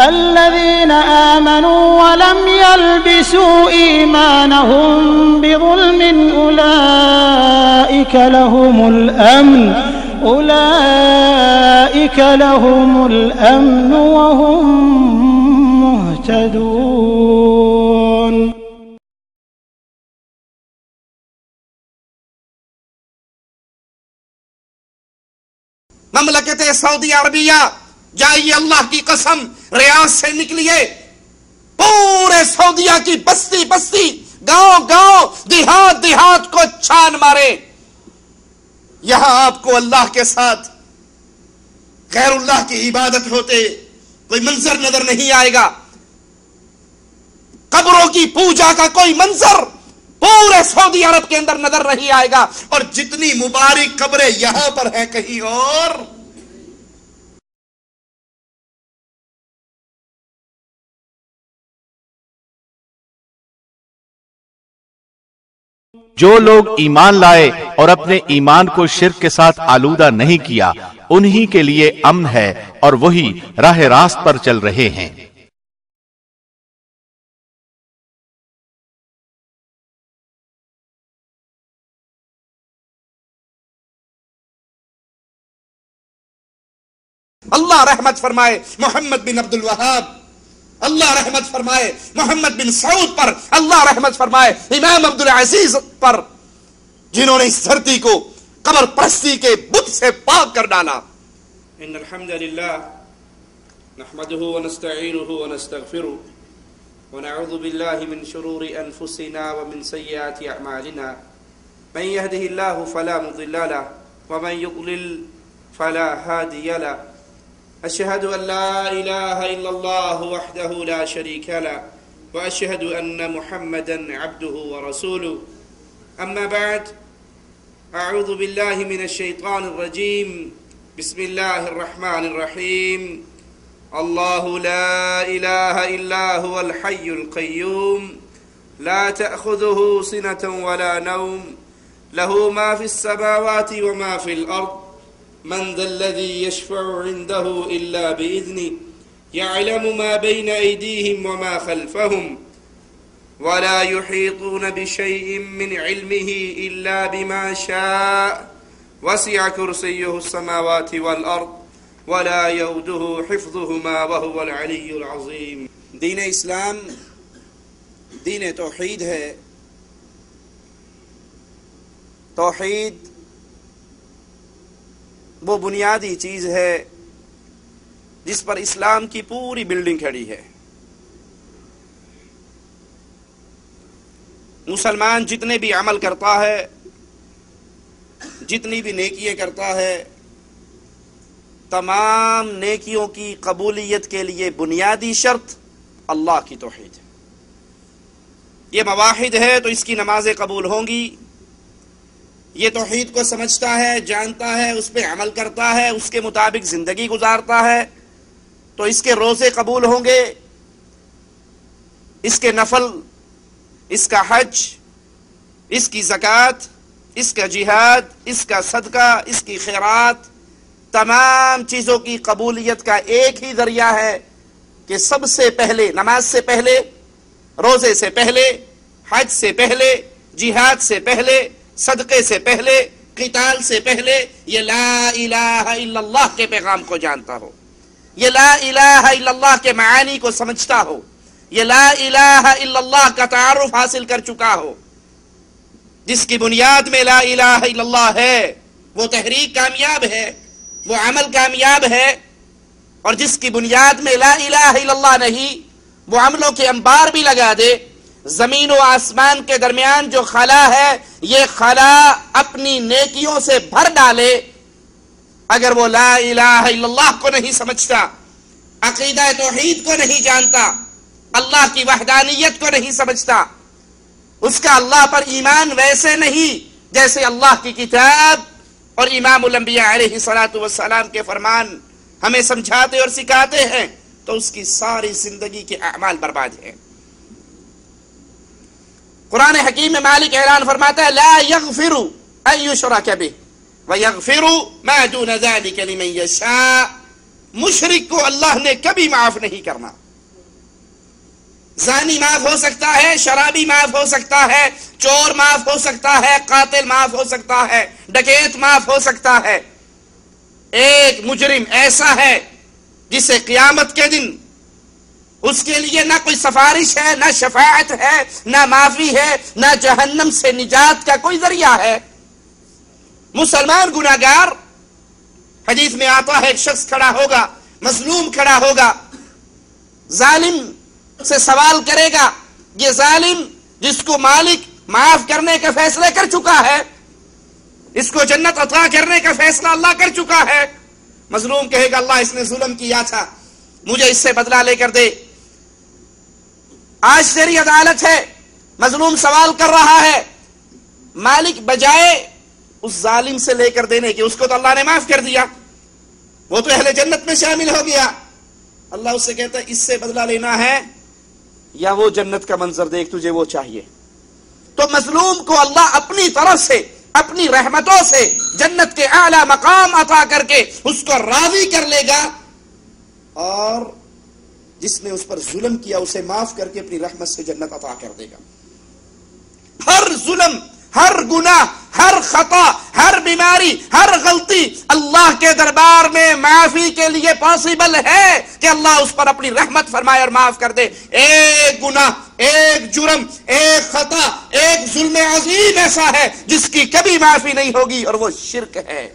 الذين آمنوا ولم يلبسوا إيمانهم بظلم أولئك لهم الأمن أولئك لهم الأمن وهم مهتدون. مملکت سعودی عربیہ جائیے اللہ کی قسم، ریاض سے نکلیے۔ پورے سعودیہ کی بستی بستی، گاؤں گاؤں، دیہات دیہات کو چھان مارے۔ یہاں آپ کو اللہ کے ساتھ غیر اللہ کی عبادت ہوتے کوئی منظر نظر نہیں آئے گا۔ قبروں کی پوجا کا کوئی منظر پورے سعودی عرب کے اندر نظر نہیں آئے گا۔ اور جتنی مبارک قبریں یہاں پر ہیں کہیں اور جو لوگ ایمان لائے اور اپنے ایمان کو شرک کے ساتھ آلودہ نہیں کیا، انہی کے لیے امن ہے اور وہی راہ راست پر چل رہے ہیں۔ اللہ رحمت فرمائے، محمد بن عبد الوہاب اللہ رحمت فرمائے، محمد بن سعود پر اللہ رحمت فرمائے، امام عبد العزیز پر، جنہوں نے اس دھرتی کو قبر پرستی کے بت سے پاک کر ڈالا۔ إن الحمد لله نحمده ونستعينه ونستغفره ونعوذ بالله من شرور أنفسنا ومن سيئات أعمالنا من يهده الله فلا مضل له، ومن يضلل فلا هادي له۔ أشهد أن لا إله إلا الله وحده لا شريك له وأشهد أن محمدا عبده ورسوله. أما بعد أعوذ بالله من الشيطان الرجيم. بسم الله الرحمن الرحيم. الله لا إله إلا هو الحي القيوم. لا تأخذه سنة ولا نوم. له ما في السماوات وما في الأرض. من ذا الذي يشفع عنده إلا بإذنه يعلم ما بين أيديهم وما خلفهم ولا يحيطون بشيء من علمه إلا بما شاء وسع كرسيه السماوات والأرض ولا يوده حفظهما وهو العلي العظيم. دین اسلام دین توحید ہے۔ توحید وہ بنیادی چیز ہے جس پر اسلام کی پوری بلڈنگ کھڑی ہے۔ مسلمان جتنے بھی عمل کرتا ہے، جتنی بھی نیکیاں کرتا ہے، تمام نیکیوں کی قبولیت کے لیے بنیادی شرط اللہ کی توحید ہے۔ یہ مواحد ہے تو اس کی نمازیں قبول ہوں گی۔ یہ توحید کو سمجھتا ہے، جانتا ہے، اس پہ عمل کرتا ہے، اس کے مطابق زندگی گزارتا ہے۔ تو اس کے روزے قبول ہوں گے۔ اس کے نفل، اس کا حج، اس کی زکوٰۃ، اس کا جہاد، اس کا صدقہ، اس کی خیرات۔ تمام چیزوں کی قبولیت کا ایک ہی ذریعہ ہے کہ سب سے پہلے، نماز سے پہلے، روزے سے پہلے، حج سے پہلے، جہاد سے پہلے صدقے سے پہلے، قتال سے پہلے یہ لا الہ الا اللہ کے پیغام کو جانتا ہو۔ یہ لا الہ الا اللہ کے معانی کو سمجھتا ہو۔ یہ لا الہ الا اللہ کا تعارف حاصل کر چکا ہو۔ جس کی بنیاد میں لا الہ الا اللہ ہے، وہ تحریک کامیاب ہے، وہ عمل کامیاب ہے۔ اور جس کی بنیاد میں لا الہ الا اللہ نہیں، وہ عملوں کے انبار بھی لگا دے۔ زمین و آسمان کے درمیان جو خلا ہے، یہ خلا اپنی نیکیوں سے بھر ڈالے۔ اگر وہ لا الہ الا اللہ کو نہیں سمجھتا، عقیدہ توحید کو نہیں جانتا، اللہ کی وحدانیت کو نہیں سمجھتا، اس کا اللہ پر ایمان ویسے نہیں جیسے اللہ کی کتاب۔ اور امام الانبیاء علیہ صلاۃ والسلام کے فرمان ہمیں سمجھاتے اور سکھاتے ہیں، تو اس کی ساری زندگی کے اعمال برباد ہیں۔ قرآن حکیم میں مالک اعلان فرماتا ہے، لا يغفر ان يشرك به ويغفر ما دون ذلك لمن يشاء مشرق کو اللہ نے کبھی معاف نہیں کرنا۔ زانی معاف ہو سکتا ہے، شرابی معاف ہو سکتا ہے، چور معاف ہو سکتا ہے، قاتل معاف ہو سکتا ہے، ڈکیت معاف ہو سکتا ہے۔ ایک مجرم ایسا ہے جسے قیامت کے دن اس کے لیے نہ کوئی سفارش ہے، نہ شفاعت ہے، نہ معافی ہے، نہ جہنم سے نجات کا کوئی ذریعہ ہے۔ مسلمان گناگار حدیث میں آتا ہے، ایک شخص کھڑا ہوگا، مظلوم کھڑا ہوگا، ظالم سے سوال کرے گا، یہ ظالم جس کو مالک معاف کرنے کا فیصلہ کر چکا ہے، اس کو جنت عطا کرنے کا فیصلہ اللہ کر چکا ہے۔ مظلوم کہے گا، اللہ اس نے ظلم کیا تھا، مجھے اس سے بدلہ لے کر دے۔ آج تیری عدالت ہے، مظلوم سوال کر رہا ہے۔ مالک بجائے اس ظالم سے لے کر دینے کی اس کو تو اللہ نے معاف کر دیا۔ وہ تو اہل جنت میں شامل ہو گیا۔ اللہ اس سے کہتا ہے، اس سے بدلہ لینا ہے، یا وہ جنت کا منظر دیکھ تجھے، وہ چاہیے۔ تو مظلوم کو اللہ اپنی طرف سے، اپنی رحمتوں سے جنت کے اعلی مقام عطا کر کے اس کو راضی کر لے گا۔ اور جس نے اس پر ظلم کیا اسے معاف کر کے اپنی رحمت سے جنت عطا کر دے گا۔ ہر ظلم، ہر گناہ، ہر خطا، ہر بیماری، ہر غلطی اللہ کے دربار میں معافی کے لیے پاسبل ہے کہ اللہ اس پر اپنی رحمت فرمائے اور معاف کر دے۔ ایک گناہ، ایک جرم، ایک خطا، ایک ظلم عظیم ایسا ہے جس کی کبھی معافی نہیں ہوگی اور وہ شرک ہے۔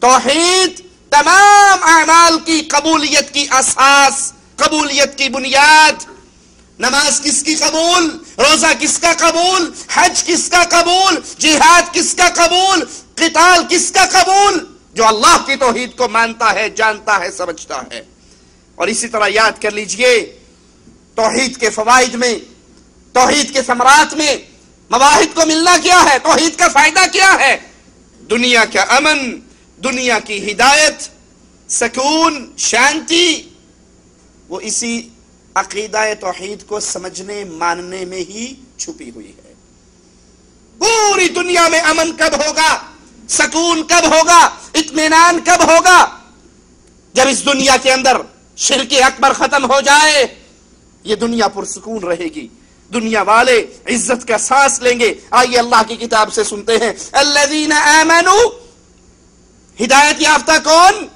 توحید تمام اعمال کی قبولیت کی اساس قبولیت کی بنیاد؟ نماز کس کی قبول؟ روزہ کس کا قبول؟ حج کس کا قبول؟ جہاد کس کا قبول؟ قتال کس کا قبول؟ جو اللہ کی توحید کو مانتا ہے، جانتا ہے، سمجھتا ہے۔ اور اسی طرح یاد کر لیجیے، توحید کے فوائد میں، توحید کے ثمرات میں مواحد کو ملنا کیا ہے؟ توحید کا فائدہ کیا ہے؟ دنیا کا امن، دنیا کی ہدایت، سکون، شانتی وہ اسی عقیدہ توحید کو سمجھنے، ماننے میں ہی چھپی ہوئی ہے۔ پوری دنیا میں امن کب ہوگا؟ سکون کب ہوگا؟ اطمینان کب ہوگا؟ جب اس دنیا کے اندر شرک اکبر ختم ہو جائے، یہ دنیا پرسکون رہے گی۔ دنیا والے عزت کا سانس لیں گے۔ آئیے اللہ کی کتاب سے سنتے ہیں۔ الذین آمنوا، ہدایت یافتہ کون؟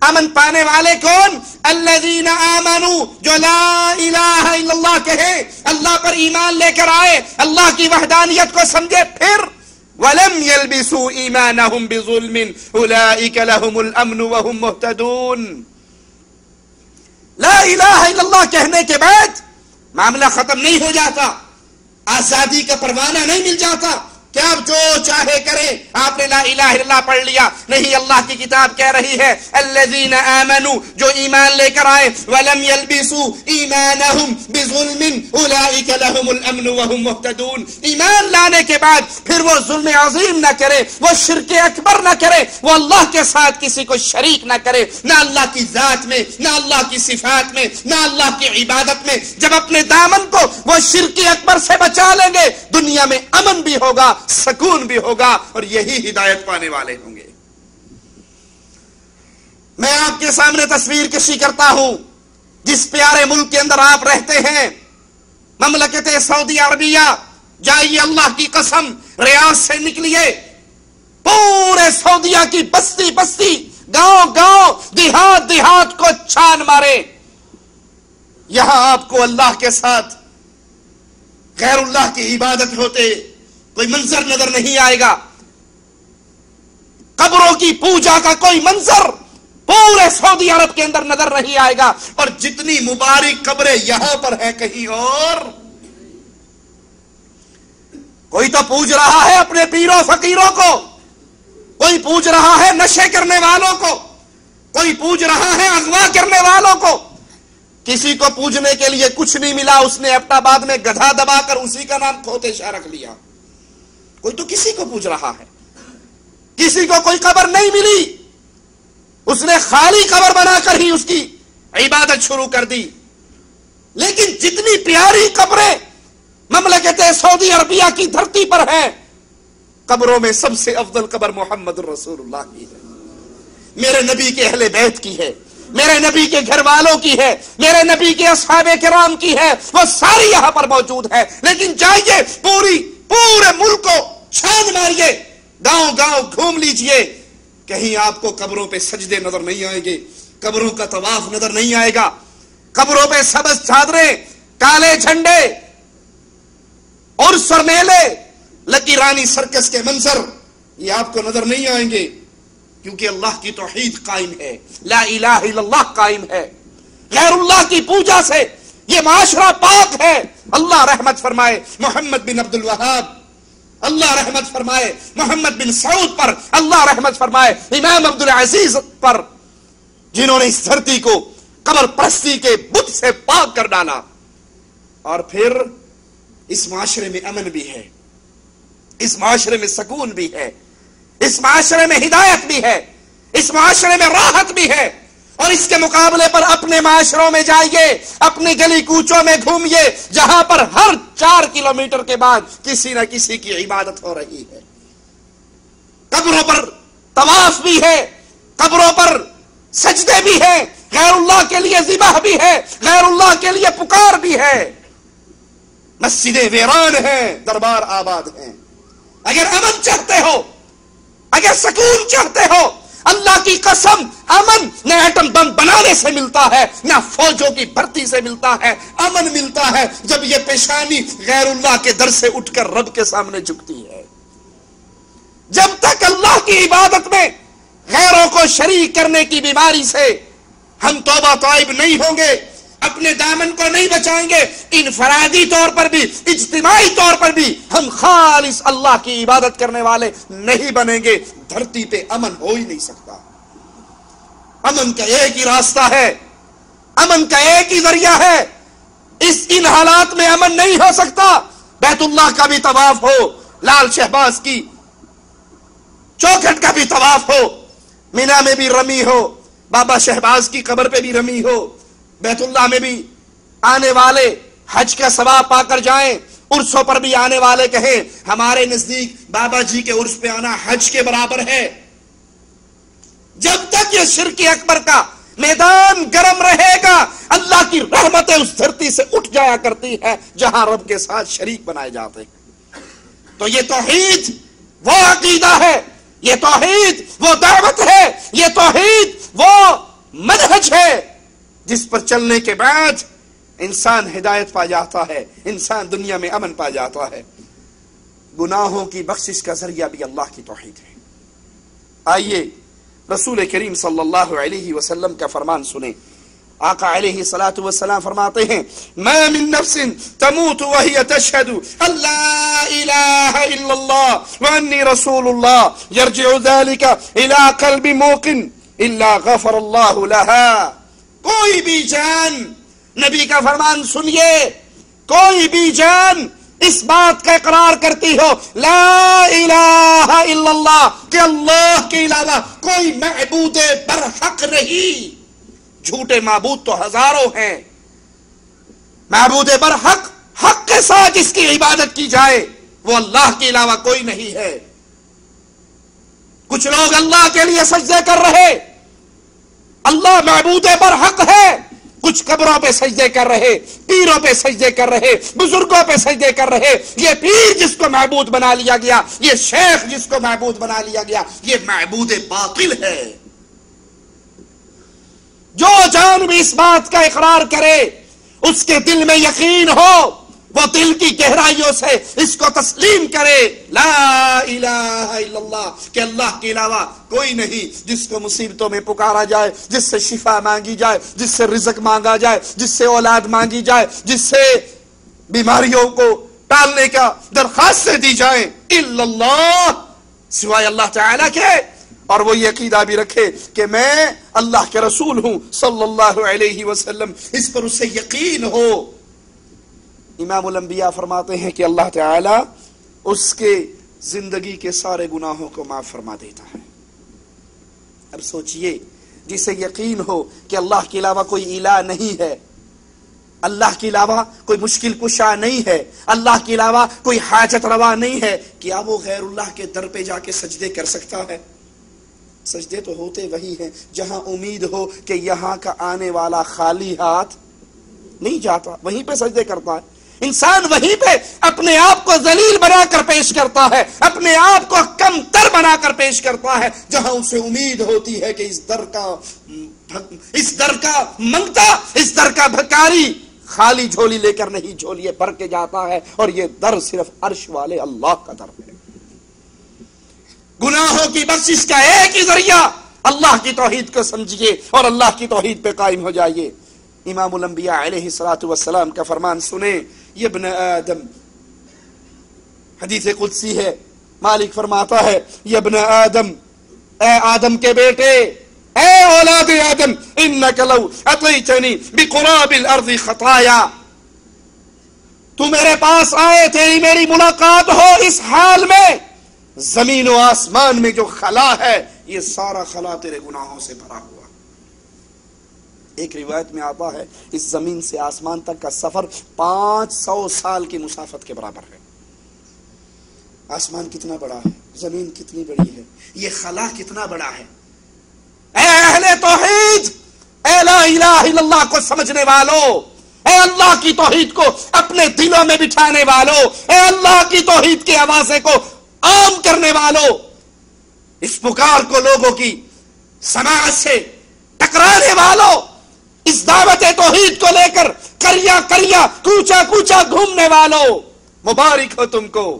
امن پانے والے کون؟ الذین آمنوا، جو لا الہ الا اللہ کہے، اللہ پر ایمان لے کر آئے، اللہ کی وحدانیت کو سمجھے پھر۔ ولم يلبسوا ایمانهم بظلم اولئک لهم الامن وهم مهتدون۔ لا الہ الا اللہ کہنے کے بعد معاملہ ختم نہیں ہو جاتا، آزادی کا پروانہ نہیں مل جاتا۔ کہ آپ جو چاہے کریں آپ نے لا الہ الا اللہ پڑھ لیا، نہیں اللہ کی کتاب کہہ رہی ہے، الذین آمنوا، جو ایمان لے کر آئے، ولم يلبسوا ایمانهم بظلم اولئک لهم الامن وهم مهتدون ایمان لانے کے بعد پھر وہ ظلم عظیم نہ کرے، وہ شرک اکبر نہ کرے، وہ اللہ کے ساتھ کسی کو شریک نہ کرے، نہ اللہ کی ذات میں، نہ اللہ کی صفات میں، نہ اللہ کی عبادت میں۔ جب اپنے دامن کو وہ شرک اکبر سے بچا لیں گے، دنیا میں امن بھی ہوگا سکون بھی ہوگا اور یہی ہدایت پانے والے ہوں گے۔ میں آپ کے سامنے تصویر کشی کرتا ہوں، جس پیارے ملک کے اندر آپ رہتے ہیں۔ مملکت سعودی عربیہ، جائیے اللہ کی قسم، ریاض سے نکلیے۔ پورے سعودیہ کی بستی بستی، گاؤں گاؤں، دیہات دیہات کو چھان مارے۔ یہاں آپ کو اللہ کے ساتھ غیر اللہ کی عبادت ہوتے۔ کوئی منظر نظر نہیں آئے گا۔ قبروں کی پوجا کا کوئی منظر پورے سعودی عرب کے اندر نظر نہیں آئے گا۔ اور جتنی مبارک قبریں یہاں پر ہیں کہیں اور۔ کوئی تو پوج رہا ہے اپنے پیروں، فقیروں کو۔ کوئی پوج رہا ہے نشے کرنے والوں کو۔ کوئی پوج رہا ہے اغوا کرنے والوں کو۔ کسی کو پوجنے کے لیے کچھ نہیں ملا، اس نے اپنا بعد میں گدھا دبا کر اسی کا نام کھوتے شاہ رکھ لیا۔ کوئی تو کسی کو پوچھ رہا ہے۔ کسی کو کوئی قبر نہیں ملی۔ اس نے خالی قبر بنا کر ہی اس کی عبادت شروع کر دی۔ لیکن جتنی پیاری قبریں مملکت سعودی عربیہ کی دھرتی پر ہیں، قبروں میں سب سے افضل قبر محمد الرسول اللہ کی ہے۔ میرے نبی کے اہل بیت کی ہے، میرے نبی کے گھر والوں کی ہے، میرے نبی کے اصحاب کرام کی ہے۔ وہ ساری یہاں پر موجود ہے لیکن جائیے پوری، پورے ملک کو چھان ماریے، گاؤں گاؤں گھوم لیجیے۔ کہیں آپ کو قبروں پہ سجدے نظر نہیں آئیں گے، قبروں کا طواف نظر نہیں آئے گا۔ قبروں پہ سبز چادریں، کالے جھنڈے اور سرمیلے لکی رانی سرکس کے منظر، یہ آپ کو نظر نہیں آئیں گے۔ کیونکہ اللہ کی توحید قائم ہے، لا الہ الا اللہ قائم ہے۔ غیر اللہ کی پوجا سے یہ معاشرہ پاک ہے۔ اللہ رحمت فرمائے، محمد بن عبد الوہاب اللہ رحمت فرمائے، محمد بن سعود پر اللہ رحمت فرمائے، امام عبد العزیز پر، جنہوں نے اس دھرتی کو قبر پرستی کے بت سے پاک کر ڈالا۔ اور پھر اس معاشرے میں امن بھی ہے، اس معاشرے میں سکون بھی ہے، اس معاشرے میں ہدایت بھی ہے، اس معاشرے میں راحت بھی ہے۔ اور اس کے مقابلے پر اپنے معاشروں میں جائیے، اپنی گلی کوچوں میں گھومیے، جہاں پر ہر چار کلومیٹر کے بعد کسی نہ کسی کی عبادت ہو رہی ہے۔ قبروں پر طواف بھی ہے، قبروں پر سجدے بھی ہے غیر اللہ کے لیے ذبح بھی ہے، غیر اللہ کے لیے پکار بھی ہے۔ مسجدیں ویران ہیں، دربار آباد ہیں۔ اگر امن چاہتے ہو، اگر سکون چاہتے ہو اللہ کی قسم، امن نہ ایٹم بم بنانے سے ملتا ہے، نہ فوجوں کی بھرتی سے ملتا ہے۔ امن ملتا ہے جب یہ پیشانی غیر اللہ کے در سے اٹھ کر رب کے سامنے جھکتی ہے۔ جب تک اللہ کی عبادت میں غیروں کو شریک کرنے کی بیماری سے ہم توبہ طائب نہیں ہوں گے، اپنے دامن کو نہیں بچائیں گے انفرادی طور پر بھی، اجتماعی طور پر بھی ہم خالص اللہ کی عبادت کرنے والے نہیں بنیں گے۔ دھرتی پہ امن ہو ہی نہیں سکتا۔ امن کا ایک ہی راستہ ہے۔ امن کا ایک ہی ذریعہ ہے۔ اس ان حالات میں امن نہیں ہو سکتا۔ بیت اللہ کا بھی طواف ہو، لال شہباز کی چوکھٹ کا بھی طواف ہو۔ مینا میں بھی رمی ہو، بابا شہباز کی قبر پہ بھی رمی ہو۔ بیت اللہ میں بھی آنے والے حج کا ثواب پا کر جائیں۔ عرصوں پر بھی آنے والے کہیں، ہمارے نزدیک بابا جی کے عرص پہ آنا حج کے برابر ہے۔ جب تک یہ شرک اکبر کا میدان گرم رہے گا، اللہ کی رحمتیں اس دھرتی سے اٹھ جایا کرتی ہے جہاں رب کے ساتھ شریک بنائے جاتے ہیں۔ تو یہ توحید وہ عقیدہ ہے، یہ توحید وہ دعوت ہے، یہ توحید وہ منہج ہے، جس پر چلنے کے بعد انسان ہدایت پا جاتا ہے، انسان دنیا میں امن پا جاتا ہے۔ گناہوں کی بخشش کا ذریعہ بھی اللہ کی توحید ہے۔ آئیے، رسول کریم صلی اللہ علیہ وسلم کا فرمان سنیں۔ آقا علیہ الصلوۃ والسلام فرماتے ہیں، ما من نفس تموت وهي تشهد اللہ الہ الا اللہ وانی رسول اللہ يرجع ذلك الى قلب موقن الا غفر اللہ لها۔ کوئی بھی جان نبی کا فرمان سنیے، کوئی بھی جان اس بات کا اقرار کرتی ہو، لا الہ الا اللہ، کہ اللہ کے علاوہ کوئی معبود برحق نہیں۔ جھوٹے معبود تو ہزاروں ہیں۔ معبود برحق، حق کے ساتھ جس کی عبادت کی جائے، وہ اللہ کے علاوہ کوئی نہیں ہے۔ کچھ لوگ اللہ کے لیے سجدے کر رہے، اللہ معبود برحق ہے۔ کچھ قبروں پہ سجدے کر رہے، پیروں پہ سجدے کر رہے، بزرگوں پہ سجدے کر رہے، یہ پیر جس کو معبود بنا لیا گیا، یہ شیخ جس کو معبود بنا لیا گیا، یہ معبود باطل ہے۔ جو جان بھی اس بات کا اقرار کرے، اس کے دل میں یقین ہو۔ وہ دل کی گہرائیوں سے اس کو تسلیم کرے۔ لا الہ الا اللہ، کہ اللہ کے علاوہ کوئی نہیں جس کو مصیبتوں میں پکارا جائے، جس سے شفا مانگی جائے، جس سے رزق مانگا جائے، جس سے اولاد مانگی جائے، جس سے بیماریوں کو ٹالنے کا درخواستیں دی جائیں الا اللہ، سوائے اللہ تعالی کے۔ اور وہ یہ عقیدہ بھی رکھے کہ میں اللہ کے رسول ہوں، صلی اللہ علیہ وسلم، اس پر اسے یقین ہو۔ امام الانبیاء فرماتے ہیں کہ اللہ تعالی اس کے زندگی کے سارے گناہوں کو معاف فرما دیتا ہے۔ اب سوچئے، جسے یقین ہو کہ اللہ کے علاوہ کوئی الہ نہیں ہے، اللہ کے علاوہ کوئی مشکل کشا نہیں ہے، اللہ کے علاوہ کوئی حاجت روا نہیں ہے، کیا وہ غیر اللہ کے در پہ جا کے سجدے کر سکتا ہے؟ سجدے تو ہوتے وہی ہیں جہاں امید ہو کہ یہاں کا آنے والا خالی ہاتھ نہیں جاتا، وہیں پہ سجدے کرتا ہے۔ انسان وہیں پہ اپنے آپ کو ذلیل بنا کر پیش کرتا ہے، اپنے آپ کو کم تر بنا کر پیش کرتا ہے، جہاں اسے امید ہوتی ہے کہ اس در کا اس در کا منگتا اس در کا بھکاری خالی جھولی لے کر نہیں جھولیے بھر کے جاتا ہے اور یہ در صرف عرش والے اللہ کا در ہے۔ گناہوں کی بخشش کا ایک ہی ذریعہ اللہ کی توحید کو سمجھیے اور اللہ کی توحید پہ قائم ہو جائیے۔ امام الانبیاء علیہ الصلوۃ والسلام کا فرمان سنیں۔ یہ ابن آدم۔ حدیث قدسی ہے۔ مالک فرماتا ہے، یہ ابن آدم۔ اے آدم کے بیٹے، اے اولاد آدم انک لو اتیتنی بقراب الارض خطایا۔ تو میرے پاس آئے تھے، میری ملاقات ہو اس حال میں۔ زمین و آسمان میں جو خلا ہے، یہ سارا خلا تیرے گناہوں سے بھرا ہوا۔ ایک روایت میں آتا ہے، اس زمین سے آسمان تک کا سفر پانچ سو سال کی مسافت کے برابر ہے۔ آسمان کتنا بڑا ہے، زمین کتنی بڑی ہے، یہ خلا کتنا بڑا ہے۔ اے اہل توحید، اے لا الہ الا اللہ کو سمجھنے والوں اے اللہ کی توحید کو اپنے دلوں میں بٹھانے والوں اے اللہ کی توحید کے آوازے کو عام کرنے والوں اس پکار کو لوگوں کی سماج سے ٹکرانے والوں اس دعوت توحید کو لے کر کریا کریا کوچا کوچا گھومنے والوں۔ مبارک ہو تم کو۔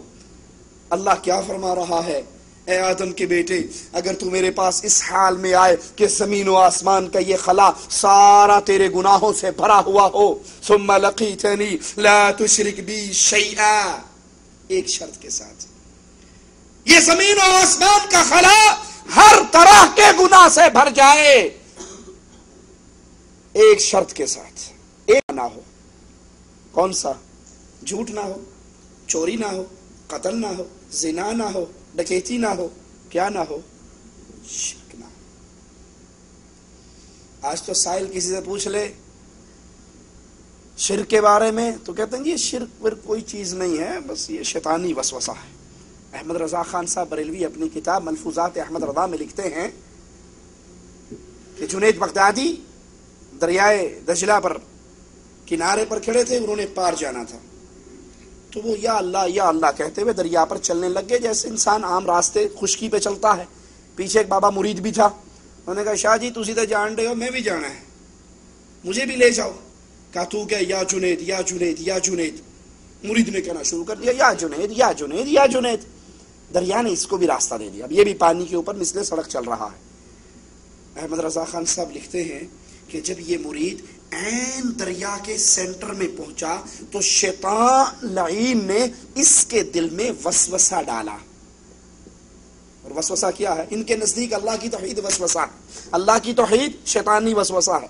اللہ کیا فرما رہا ہے؟ اے آدم کے بیٹے، اگر تو میرے پاس اس حال میں آئے کہ زمین و آسمان کا یہ خلا سارا تیرے گناہوں سے بھرا ہوا ہو، ثم لقیتنی لا تشرک بی شیئا۔ ایک شرط کے ساتھ۔ یہ زمین و آسمان کا خلا ہر طرح کے گناہ سے بھر جائے۔ ایک شرط کے ساتھ۔ ایک نہ ہو۔ کون سا؟ جھوٹ نہ ہو، چوری نہ ہو، قتل نہ ہو، زنا نہ ہو، ڈکیتی نہ ہو، کیا نہ ہو، شرک نہ ہو۔ آج تو سائل کسی سے پوچھ لے، شرک کے بارے میں تو کہتے ہیں یہ شرک پر کوئی چیز نہیں ہے، بس یہ شیطانی وسوسہ ہے۔ احمد رضا خان صاحب بریلوی اپنی کتاب ملفوظات احمد رضا میں لکھتے ہیں کہ جنید بغدادی دریائے دجلہ پر کنارے پر کھڑے تھے، انہوں نے پار جانا تھا۔ تو وہ یا اللہ یا اللہ کہتے ہوئے دریا پر چلنے لگ گئے، جیسے انسان عام راستے خشکی پہ چلتا ہے۔ پیچھے ایک بابا مرید بھی تھا۔ انہوں نے کہا، شاہ جی تھی تو جان رہے ہو، میں بھی جانا ہے۔ مجھے بھی لے جاؤ۔ کہا، تو کہ یا جنید یا جنید یا جنید۔ مرید نے کہنا شروع کر دیا، یا جنید یا جنید یا جنید۔ دریا نے اس کو بھی راستہ دے دیا۔ اب یہ بھی پانی کے اوپر مسلے سڑک چل رہا ہے۔ احمد رضا خان صاحب لکھتے ہیں کہ جب یہ مرید این دریا کے سینٹر میں پہنچا تو شیطان لعین نے اس کے دل میں وسوسہ ڈالا۔ اور وسوسہ کیا ہے؟ ان کے نزدیک اللہ کی توحید وسوسہ اللہ کی توحید شیطانی وسوسہ ہے۔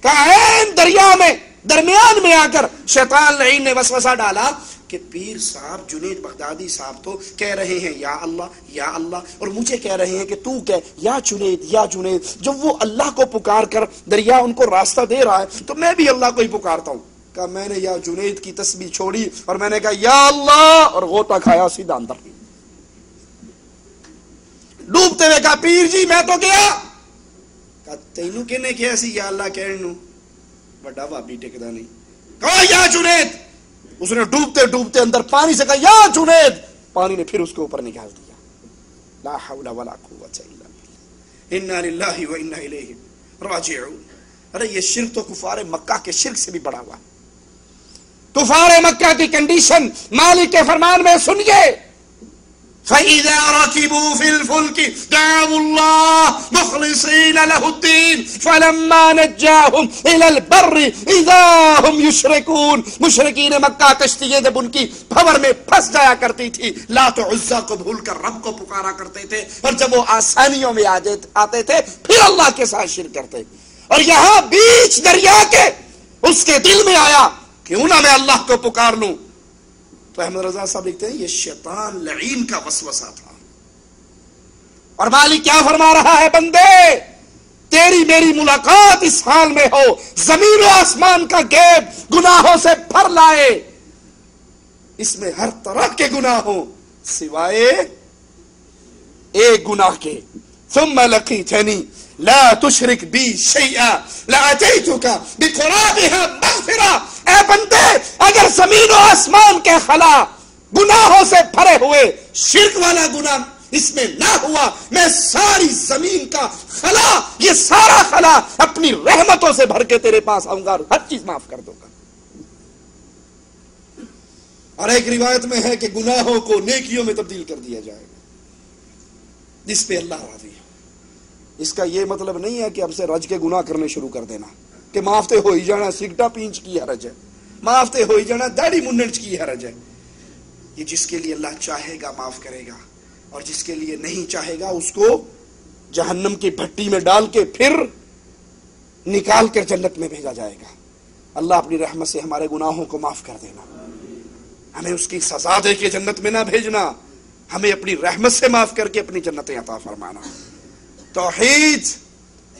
کہ این دریا میں درمیان میں آ کر شیطان لعین نے وسوسہ ڈالا کہ پیر صاحب، جنید بغدادی صاحب تو کہہ رہے ہیں، یا اللہ یا اللہ، اور مجھے کہہ رہے ہیں کہ تو کہہ، یا جنید یا جنید، جب وہ اللہ کو پکار کر دریا ان کو راستہ دے رہا ہے تو میں بھی اللہ کو ہی پکارتا ہوں۔ کہا، میں نے یا جنید کی تسبیح چھوڑی اور میں نے کہا، یا اللہ، اور غوطہ کھایا سیدھا اندر۔ ڈوبتے ہوئے کہا، پیر جی میں تو گیا۔ کہا، تینوں کہنے کیا سی، یا اللہ کہنے بڑا بابی ٹکدا نہیں۔ کہا، یا جنید! اس نے ڈوبتے ڈوبتے اندر پانی سے کہا، یا جنید! پانی نے پھر اس کے اوپر نکال دیا۔ لا حول ولا قوت الا بالله انا لله وانا الیہ راجعون۔ ارے، یہ شرک تو کفار مکہ کے شرک سے بھی بڑا ہوا۔ کفار مکہ کی کنڈیشن مالک کے فرمان میں سنیے۔ فَإِذَا رَكِبُوا فِي الْفُلْكِ دَعَوُوا اللَّهَ مُخْلِصِينَ لَهُ الدِّينَ فَلَمَّا نَجَّاهُمْ إِلَى الْبَرِّ إِذَا هُمْ يُشْرِكُونَ مشرقین مکہ کشتییں جب ان کی بھور میں پھنس جایا کرتی تھی لات و عزہ کو بھول کر رب کو پکارا کرتے تھے اور جب وہ آسانیوں میں آتے تھے، پھر اللہ کے ساتھ شرک کرتے۔ اور یہاں بیچ دریا کے اس کے دل میں آیا، کیوں نہ میں اللہ کو پکار لوں؟ تو احمد رضا صاحب لکھتے ہیں، یہ شیطان لعین کا وسوسہ تھا۔ اور مالک کیا فرما رہا ہے، بندے؟ تیری میری ملاقات اس حال میں ہو، زمین و آسمان کا گیب گناہوں سے بھر لائے۔ اس میں ہر طرح کے گناہ ہو سوائے ایک گناہ کے۔ ثم لقيتني لا تشرك بي شيئا. لاتيتك بقرابها مغفرة. اے بندے، اگر زمین و آسمان کے خلا گناہوں سے بھرے ہوئے، شرک والا گناہ اس میں نہ ہوا، میں ساری زمین کا خلا، یہ سارا خلا اپنی رحمتوں سے بھر کے تیرے پاس آؤں گا اور ہر چیز معاف کر دوں گا۔ اور ایک روایت میں ہے کہ گناہوں کو نیکیوں میں تبدیل کر دیا جائے گا، جس پہ اللہ راضی ہے۔ اس کا یہ مطلب نہیں ہے کہ اب سے رج کے گناہ کرنے شروع کر دینا کہ معافتے ہو ہی جانا، سگٹا پینچ کی حرج ہے معافتے ہو ہی جانا، داڑھی منڈ کی حرج ہے یہ جس کے لیے اللہ چاہے گا معاف کرے گا، اور جس کے لیے نہیں چاہے گا، اس کو جہنم کی بھٹی میں ڈال کے پھر نکال کر جنت میں بھیجا جائے گا۔ اللہ اپنی رحمت سے ہمارے گناہوں کو معاف کر دینا۔ ہمیں اس کی سزا دے کے جنت میں نہ بھیجنا۔ ہمیں اپنی رحمت سے معاف کر کے اپنی جنتیں عطا فرمانا۔ توحید،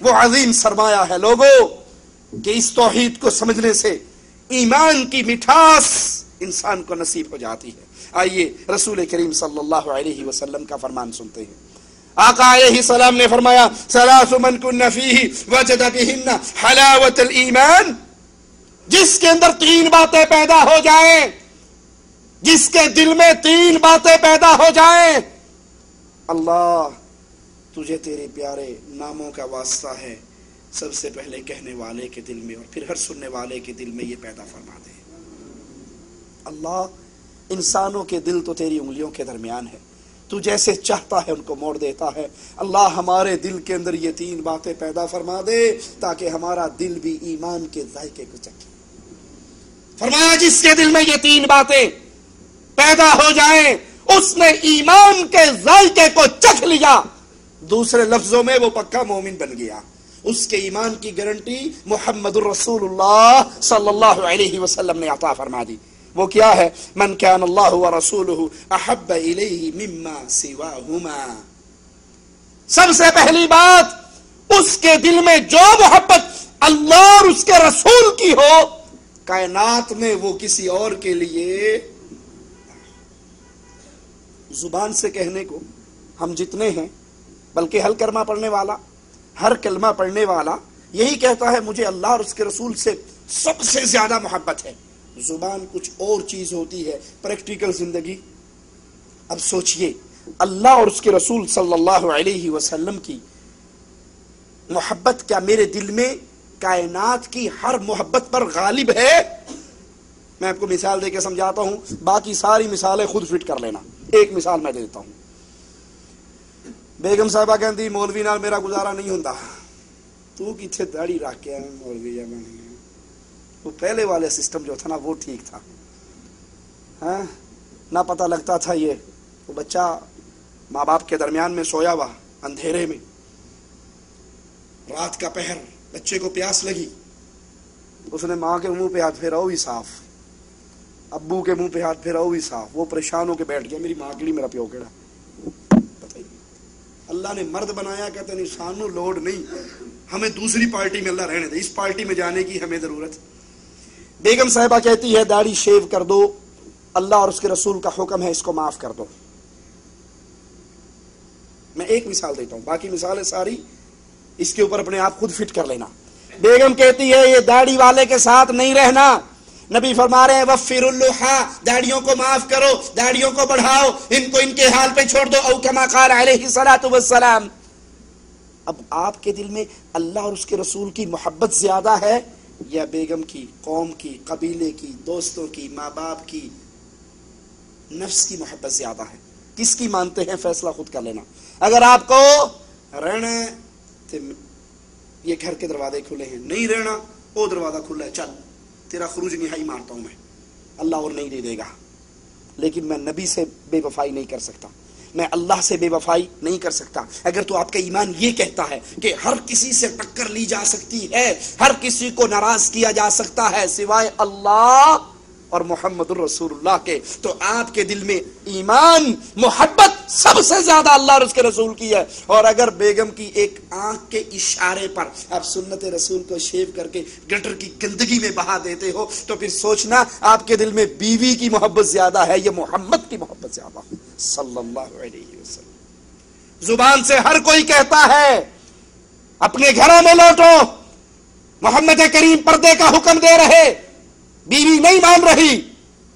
وہ عظیم سرمایہ ہے لوگوں کہ اس توحید کو سمجھنے سے ایمان کی مٹھاس انسان کو نصیب ہو جاتی ہے۔ آئیے رسول کریم صلی اللہ علیہ وسلم کا فرمان سنتے ہیں۔ آقا علیہ السلام نے فرمایا سلاس من کن فیہ وجد بہن حلاوت الایمان، جس کے اندر تین باتیں پیدا ہو جائیں، جس کے دل میں تین باتیں پیدا ہو جائیں، اللہ تجھے تیرے پیارے ناموں کا واسطہ ہے، سب سے پہلے کہنے والے کے دل میں اور پھر ہر سننے والے کے دل میں یہ پیدا فرما دے۔ اللہ، انسانوں کے دل تو تیری انگلیوں کے درمیان ہے۔ تو جیسے چاہتا ہے ان کو موڑ دیتا ہے۔ اللہ ہمارے دل کے اندر یہ تین باتیں پیدا فرما دے تاکہ ہمارا دل بھی ایمان کے ذائقے کو چکے فرمایا، جس کے دل میں یہ تین باتیں پیدا ہو جائیں، اس نے ایمان کے ذائقے کو چکھ لیا۔ دوسرے لفظوں میں وہ پکا مومن بن گیا۔ اس کے ایمان کی گارنٹی محمد الرسول اللہ صلی اللہ علیہ وسلم نے عطا فرما دی۔ وہ کیا ہے؟ من کان اللہ ورسولہ احب الیہ مما سواہما۔ سب سے پہلی بات، اس کے دل میں جو محبت اللہ اور اس کے رسول کی ہو، کائنات میں وہ کسی اور کے لیے۔ زبان سے کہنے کو ہم جتنے ہیں بلکہ ہر کلمہ پڑھنے والا، ہر کلمہ پڑھنے والا، یہی کہتا ہے مجھے اللہ اور اس کے رسول سے سب سے زیادہ محبت ہے۔ زبان کچھ اور چیز ہوتی ہے پریکٹیکل زندگی۔ اب سوچئے، اللہ اور اس کے رسول صلی اللہ علیہ وسلم کی محبت کیا میرے دل میں کائنات کی ہر محبت پر غالب ہے؟ میں آپ کو مثال دے کے سمجھاتا ہوں، باقی ساری مثالیں خود فٹ کر لینا۔ ایک مثال میں دیتا ہوں۔ بیگم صاحبہ کہتی مولوی نال میرا گزارا نہیں ہوتا تو کتنے داڑھی رکھ کے مولوی جی، یا بنے وہ پہلے والے سسٹم جو تھا نا، وہ ٹھیک تھا۔ ہاں؟ نہ پتہ لگتا تھا یہ وہ بچہ ماں باپ کے درمیان میں سویا ہوا، اندھیرے میں۔ رات کا پہر، بچے کو پیاس لگی۔ اس نے ماں کے منہ پہ ہاتھ پھیرا وہ بھی صاف۔ ابو کے منہ پہ ہاتھ پھیرا وہ بھی صاف۔ وہ پریشان ہو کے بیٹھ گیا، میری ماں کے لیے میرا پیو کیڑا۔ اللہ نے مرد بنایا کہتے نہیں سانو لوڈ نہیں۔ ہمیں دوسری پارٹی میں اللہ رہنے دے۔ اس پارٹی میں جانے کی ہمیں ضرورت۔ بیگم صاحبہ کہتی ہے، داڑھی شیو کر دو۔ اللہ اور اس کے رسول کا حکم ہے، اس کو معاف کر دو۔ میں ایک مثال دیتا ہوں۔ باقی مثالیں ساری اس کے اوپر اپنے آپ خود فٹ کر لینا۔ بیگم کہتی ہے، یہ داڑھی والے کے ساتھ نہیں رہنا۔ نبی فرما رہے ہیں، وفر اللحا داڑیوں کو معاف کرو داڑیوں کو بڑھاؤ، ان کو ان کے حال پہ چھوڑ دو۔ او کما قال علیہ الصلوۃ والسلام۔ اب آپ کے دل میں اللہ اور اس کے رسول کی محبت زیادہ ہے یا بیگم کی، قوم کی، قبیلے کی، دوستوں کی، ماں باپ کی؟ نفس کی محبت زیادہ ہے۔ کس کی مانتے ہیں؟ فیصلہ خود کر لینا۔ اگر آپ کو رہنا ہے، تو یہ گھر کے دروازے کھلے ہیں۔ نہیں رہنا، وہ دروازہ کھلا ہے۔ چل۔ تیرا خروج نہائی مانتا ہوں میں۔ اللہ اور نہیں دے دے گا۔ لیکن میں نبی سے بے وفائی نہیں کر سکتا۔ میں اللہ سے بے وفائی نہیں کر سکتا۔ اگر تو آپ کا ایمان یہ کہتا ہے کہ ہر کسی سے ٹکر لی جا سکتی ہے، ہر کسی کو ناراض کیا جا سکتا ہے، سوائے اللہ اور محمد الرسول اللہ کے، تو آپ کے دل میں ایمان، محبت سب سے زیادہ اللہ اور اس کے رسول کی ہے۔ اور اگر بیگم کی ایک آنکھ کے اشارے پر آپ سنت رسول کو شیو کر کے گٹر کی گندگی میں بہا دیتے ہو، تو پھر سوچنا آپ کے دل میں بیوی کی محبت زیادہ ہے یہ محمد کی محبت زیادہ صلی اللہ علیہ وسلم۔ زبان سے ہر کوئی کہتا ہے، اپنے گھروں میں لوٹو، محمد کریم پردے کا حکم دے رہے۔ بیوی نہیں مان رہی۔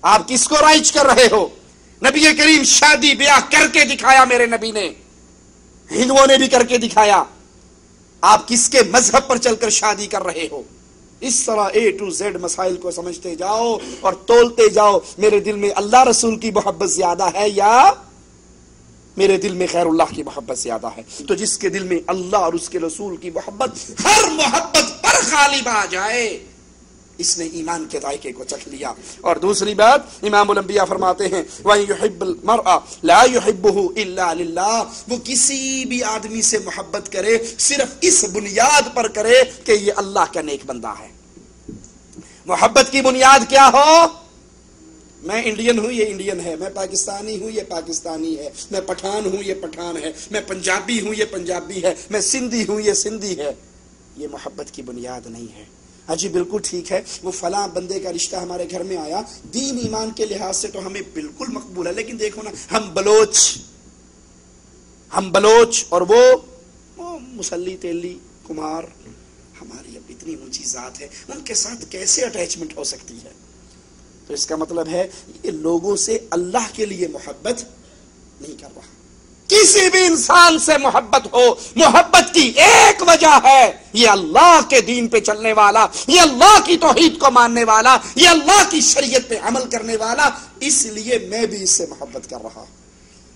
آپ کس کو رائج کر رہے ہو؟ نبی کریم شادی بیاہ کر کے دکھایا میرے نبی نے۔ ہندوؤں نے بھی کر کے دکھایا۔ آپ کس کے مذہب پر چل کر شادی کر رہے ہو؟ اس طرح اے ٹو زیڈ مسائل کو سمجھتے جاؤ اور تولتے جاؤ۔ میرے دل میں اللہ رسول کی محبت زیادہ ہے یا میرے دل میں خیر اللہ کی محبت زیادہ ہے؟ تو جس کے دل میں اللہ اور اس کے رسول کی محبت ہر محبت پر غالب آ جائے۔ اس نے ایمان کے ذائقے کو چکھ لیا۔ اور دوسری بات، امام الانبیاء فرماتے ہیں، وَإِن لَا يُحِبُّهُ إِلَّا لِلَّهِ وہ کسی بھی آدمی سے محبت کرے، صرف اس بنیاد پر کرے کہ یہ اللہ کا نیک بندہ ہے۔ محبت کی بنیاد کیا ہو؟ میں انڈین ہوں، یہ انڈین ہے، میں پاکستانی ہوں، یہ پاکستانی ہے، میں پٹھان ہوں، یہ پٹھان ہے، میں پنجابی ہوں، یہ پنجابی ہے، میں سندھی ہوں، یہ سندھی ہے۔ یہ محبت کی بنیاد نہیں ہے۔ ہاں جی بالکل ٹھیک ہے۔ وہ فلاں بندے کا رشتہ ہمارے گھر میں آیا۔ دین ایمان کے لحاظ سے تو ہمیں بالکل مقبول ہے، لیکن دیکھو نا، ہم بلوچ۔ ہم بلوچ اور وہ وہ مسلی تیلی کمار۔ ہماری اب اتنی اونچی ذات ہے۔ ان کے ساتھ کیسے اٹیچمنٹ ہو سکتی ہے؟ تو اس کا مطلب ہے، یہ لوگوں سے اللہ کے لیے محبت نہیں کر رہا۔ کسی بھی انسان سے محبت ہو، محبت کی ایک وجہ ہے یہ اللہ کے دین پہ چلنے والا، یہ اللہ کی توحید کو ماننے والا، یہ اللہ کی شریعت پہ عمل کرنے والا، اس لیے میں بھی اس سے محبت کر رہا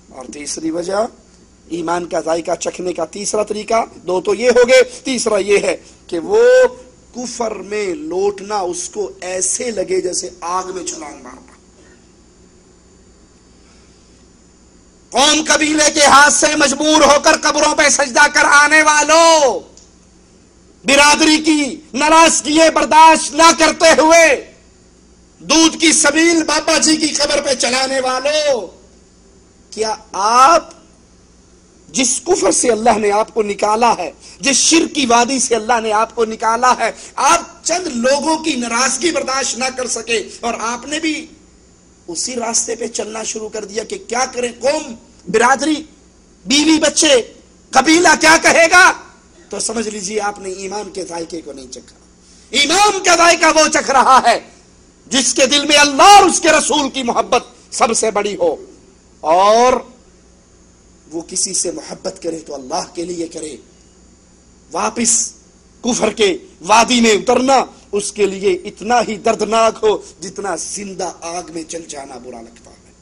اور تیسری وجہ، ایمان کا ذائقہ چکھنے کا تیسرا طریقہ، دو تو یہ ہو گئے، تیسرا یہ ہے کہ وہ کفر میں لوٹنا اس کو ایسے لگے جیسے آگ میں چھلانگ مارنا قوم قبیلے کے ہاتھ سے مجبور ہو کر قبروں پہ سجدہ کر آنے والوں برادری کی ناراضگی برداشت نہ کرتے ہوئے دودھ کی سبیل بابا جی کی خبر پہ چلانے والوں، کیا آپ جس کفر سے اللہ نے آپ کو نکالا ہے، جس شر کی وادی سے اللہ نے آپ کو نکالا ہے، آپ چند لوگوں کی ناراضگی برداشت نہ کر سکے اور آپ نے بھی اسی راستے پہ چلنا شروع کر دیا کہ کیا کریں قوم؟ برادری، بیوی بچے، قبیلہ کیا کہے گا؟ تو سمجھ لیجیے آپ نے ایمان کے ذائقے کو نہیں چکھا۔ ایمان کا ذائقہ وہ چکھ رہا ہے جس کے دل میں اللہ اور اس کے رسول کی محبت سب سے بڑی ہو۔ اور وہ کسی سے محبت کرے تو اللہ کے لیے کرے۔ واپس کفر کے وادی میں اترنا اس کے لیے اتنا ہی دردناک ہو جتنا زندہ آگ میں چل جانا برا لگتا ہے۔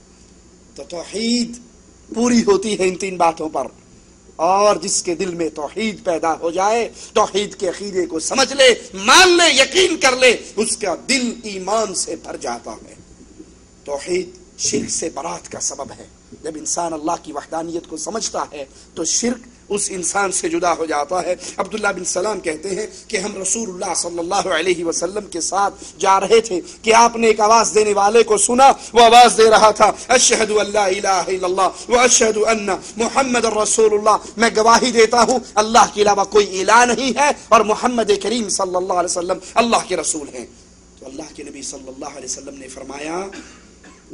تو توحید پوری ہوتی ہے ان تین باتوں پر۔ اور جس کے دل میں توحید پیدا ہو جائے، توحید کے عقیدے کو سمجھ لے، مان لے، یقین کر لے، اس کا دل ایمان سے بھر جاتا ہے۔ توحید شرک سے برات کا سبب ہے۔ جب انسان اللہ کی وحدانیت کو سمجھتا ہے، تو شرک اس انسان سے جدا ہو جاتا ہے۔ عبداللہ بن سلام کہتے ہیں کہ ہم رسول اللہ صلی اللہ علیہ وسلم کے ساتھ جا رہے تھے کہ آپ نے ایک آواز دینے والے کو سنا۔ وہ آواز دے رہا تھا اشہد اللہ الہ الا اللہ و اشہد ان محمد رسول اللہ میں گواہی دیتا ہوں، اللہ کے علاوہ کوئی الہ نہیں ہے اور محمد کریم صلی اللہ علیہ وسلم اللہ کے رسول ہیں۔ تو اللہ کے نبی صلی اللہ علیہ وسلم نے فرمایا،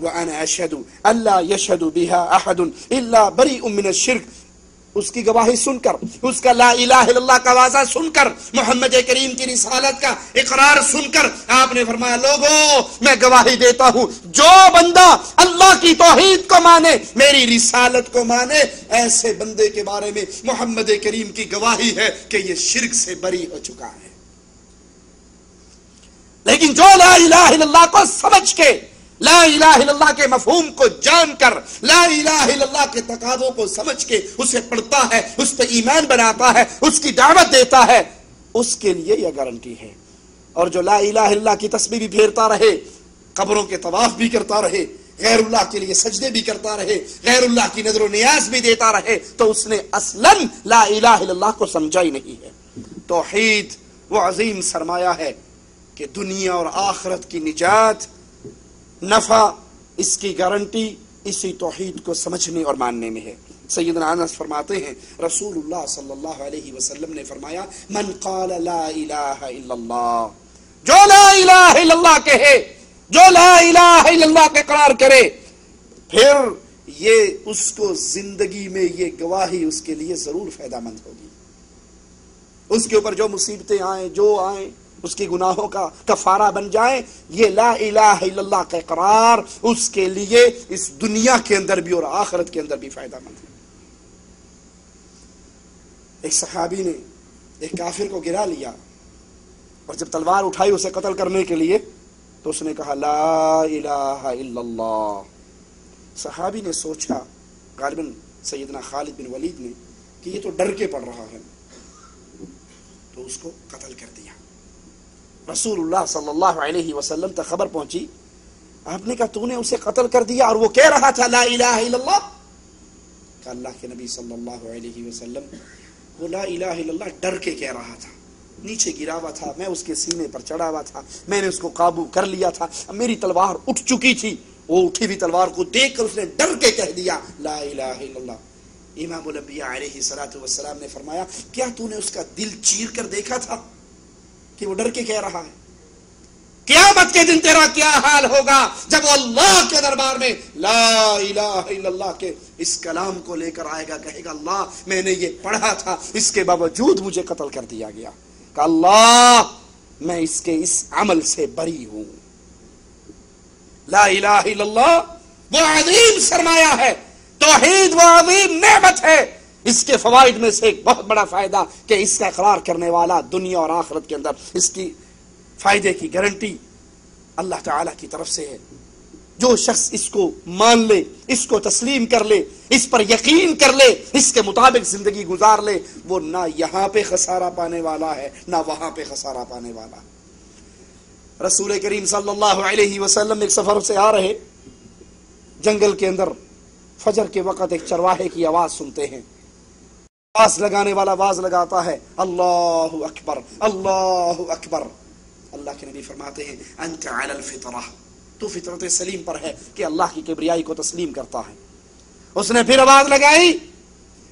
وَأَنَا أَشْهَدُ أَلَّا يَشْهَدُ بِهَا أَحَدٌ إِلَّا بَرِيءٌ مِّنَ الشِّرْكِ اس کی گواہی سن کر، اس کا لا الہ الا اللہ کا واضح سن کر، محمد کریم کی رسالت کا اقرار سن کر آپ نے فرمایا لوگوں میں گواہی دیتا ہوں، جو بندہ اللہ کی توحید کو مانے، میری رسالت کو مانے، ایسے بندے کے بارے میں محمد کریم کی گواہی ہے کہ یہ شرک سے بری ہو چکا ہے۔ لیکن جو لا الہ الا اللہ کو سمجھ کے لا الہ الا اللہ کے مفہوم کو جان کر، لا الہ الا اللہ کے تقاضوں کو سمجھ کے اسے پڑھتا ہے، اس پہ ایمان بناتا ہے، اس کی دعوت دیتا ہے۔ اس کے لیے یہ گارنٹی ہے۔ اور جو لا الہ الا اللہ کی تسبیح بھی پھیرتا رہے، قبروں کے طواف بھی کرتا رہے، غیر اللہ کے لیے سجدے بھی کرتا رہے، غیر اللہ کی نظر و نیاز بھی دیتا رہے، تو اس نے اصلا لا الہ الا اللہ کو سمجھا ہی نہیں ہے۔ توحید وہ عظیم سرمایہ ہے کہ دنیا اور آخرت کی نجات نفع، اس کی گارنٹی اسی توحید کو سمجھنے اور ماننے میں ہے۔ سیدنا انس فرماتے ہیں رسول اللہ صلی اللہ علیہ وسلم نے فرمایا، من قال لا الہ الا اللہ جو لا الہ الا اللہ کہے، جو لا الہ الا اللہ کے قرار کرے، پھر یہ اس کو زندگی میں یہ گواہی اس کے لیے ضرور فائدہ مند ہوگی۔ اس کے اوپر جو مصیبتیں آئیں، جو آئیں اس کی گناہوں کا کفارہ بن جائیں۔ یہ لا الہ الا اللہ کا اقرار اس کے لیے اس دنیا کے اندر بھی اور آخرت کے اندر بھی فائدہ مند ہے۔ ایک صحابی نے ایک کافر کو گرا لیا اور جب تلوار اٹھائی اسے قتل کرنے کے لیے تو اس نے کہا، لا الہ الا اللہ۔ صحابی نے سوچا، غالباً سیدنا خالد بن ولید نے، کہ یہ تو ڈر کے پڑ رہا ہے۔ تو اس کو قتل کر دیا۔ رسول اللہ صلی اللہ علیہ وسلم تک خبر پہنچی، آپ نے کہا، تو نے اسے قتل کر دیا اور وہ کہہ رہا تھا، لا الہ الا اللہ کہ اللہ کے نبی صلی اللہ علیہ وسلم وہ لا الہ الا اللہ ڈر کے کہہ رہا تھا۔ نیچے گرا ہوا تھا، میں اس کے سینے پر چڑھا ہوا تھا، میں نے اس کو قابو کر لیا تھا۔ میری تلوار اٹھ چکی تھی۔ وہ اٹھی ہوئی تلوار کو دیکھ کر اس نے ڈر کے کہہ دیا، لا الہ الا اللہ امام الانبیاء علیہ الصلوۃ والسلام نے فرمایا، کیا تو نے اس کا دل چیر کر دیکھا تھا؟ کہ وہ ڈر کے کہہ رہا ہے۔ قیامت کے دن تیرا کیا حال ہوگا جب وہ اللہ کے دربار میں لا الہ الا اللہ کے اس کلام کو لے کر آئے گا، کہے گا، اللہ، میں نے یہ پڑھا تھا، اس کے باوجود مجھے قتل کر دیا گیا۔ کہ اللہ، میں اس کے اس عمل سے بری ہوں۔ لا الہ الا اللہ، وہ عظیم سرمایہ ہے، توحید وہ عظیم نعمت ہے۔ اس کے فوائد میں سے ایک بہت بڑا فائدہ کہ اس کا اقرار کرنے والا دنیا اور آخرت کے اندر اس کی فائدے کی گارنٹی اللہ تعالی کی طرف سے ہے۔ جو شخص اس کو مان لے، اس کو تسلیم کر لے، اس پر یقین کر لے، اس کے مطابق زندگی گزار لے، وہ نہ یہاں پہ خسارہ پانے والا ہے، نہ وہاں پہ خسارہ پانے والا۔ رسول کریم صلی اللہ علیہ وسلم ایک سفر سے آ رہے۔ جنگل کے اندر فجر کے وقت ایک چرواہے کی آواز سنتے ہیں۔ آواز لگانے والا آواز لگاتا ہے۔ اللہ اکبر اللہ اکبر۔ اللہ کے نبی فرماتے ہیں، انت علی الفطرہ۔ تو فطرت سلیم پر ہے کہ اللہ کی کبریائی کو تسلیم کرتا ہے۔ اس نے پھر آواز لگائی،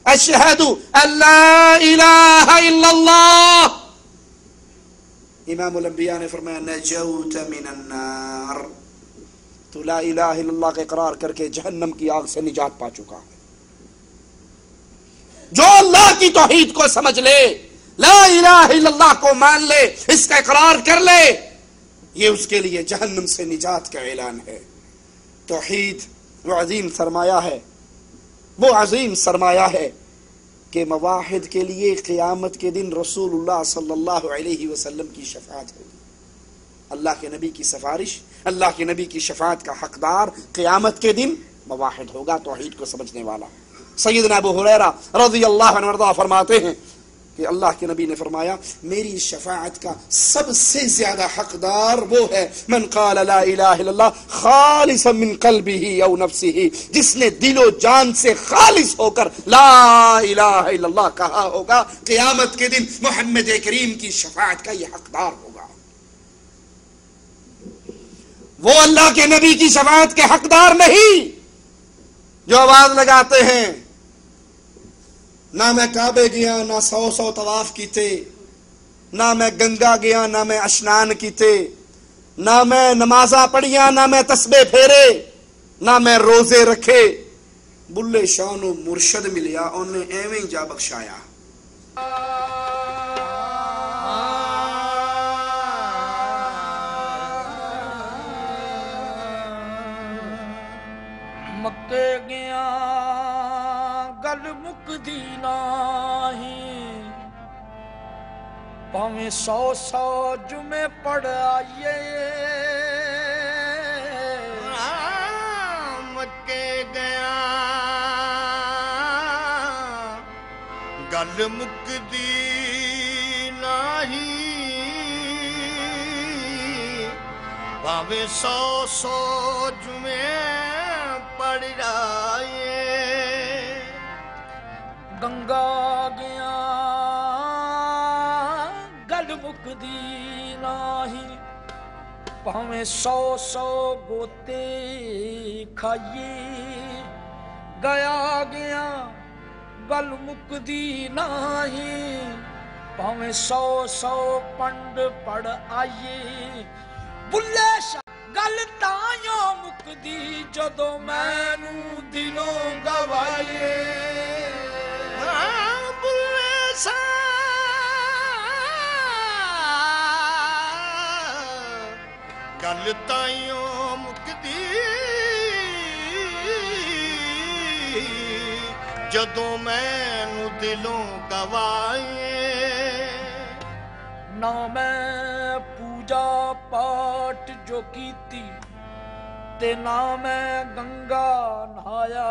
اشہد اللہ الہ الا اللہ۔ امام الانبیاء نے فرمایا، نجوت من النار۔ تو لا الہ الا اللہ کا اقرار کر کے جہنم کی آگ سے نجات پا چکا ہے۔ جو اللہ کی توحید کو سمجھ لے، لا الہ الا اللہ کو مان لے، اس کا اقرار کر لے، یہ اس کے لیے جہنم سے نجات کا اعلان ہے۔ توحید وہ عظیم سرمایہ ہے، وہ عظیم سرمایہ ہے کہ مواحد کے لیے قیامت کے دن رسول اللہ صلی اللہ علیہ وسلم کی شفاعت ہوگی۔ اللہ کے نبی کی سفارش، اللہ کے نبی کی شفاعت کا حقدار قیامت کے دن مواحد ہوگا توحید کو سمجھنے والا۔ سیدنا ابو حریرہ رضی اللہ عنہ فرماتے ہیں کہ اللہ کے نبی نے فرمایا، میری شفاعت کا سب سے زیادہ حقدار وہ ہے۔ من قال لا الہ الا اللہ خالصا من قلبه او نفسه، جس نے دل و جان سے خالص ہو کر لا الہ الا اللہ کہا ہوگا، قیامت کے دن محمد کریم کی شفاعت کا یہ حقدار ہوگا۔ وہ اللہ کے نبی کی شفاعت کے حقدار نہیں۔ جو آواز لگاتے ہیں نہ میں کعبے گیا، نہ سو سو طواف کیتے، نہ میں گنگا گیا، نہ میں اشنان کیتے، نہ میں نمازاں پڑھیاں، نہ میں تسبے پھیرے، نہ میں روزے رکھے۔ بلے شاہ نو مرشد ملیا انہیں ایویں جا بخشایا۔ مکے گیا۔ مکدی نہیں۔ پاویں سو سو جمعے پڑھ آئیے۔ مکے گیا گل مکدی نہیں۔ پاوے سو سو جمعے پڑھ رہے ਗੰਗਾ ਗਿਆ, ਗਲ ਮੁਕਦੀ ਨਾਹੀ। ਭਾਵੇਂ ਸੌ ਸੌ ਗੋਤੇ ਖਾਈ ਗਿਆ ਗਿਆ, ਗੱਲ ਮੁਕਦੀ ਨਾਹੀ। ਭਾਵੇਂ ਸੌ ਸੌ ਪੰਡ ਪੜ ਆਈ ਬੁੱਲੇ ਸ਼ਾ ਗੱਲ ਤਾਂਯੋ ਮੁਕਦੀ ਜਦੋਂ ਮੈਨੂੰ ਦਿਲੋਂ ਗਵਾਏ ਗੱਲ ਤਾਈਓ ਮੁਕਦੀ। ਜਦੋਂ ਮੈਨੂੰ ਦਿਲੋਂ ਗਵਾਏ, ਨਾ ਮੈਂ ਪੂਜਾ ਪਾਠ ਜੋ ਕੀਤੀ, ਤੇ ਨਾ ਮੈਂ ਗੰਗਾ ਨਹਾਇਆ।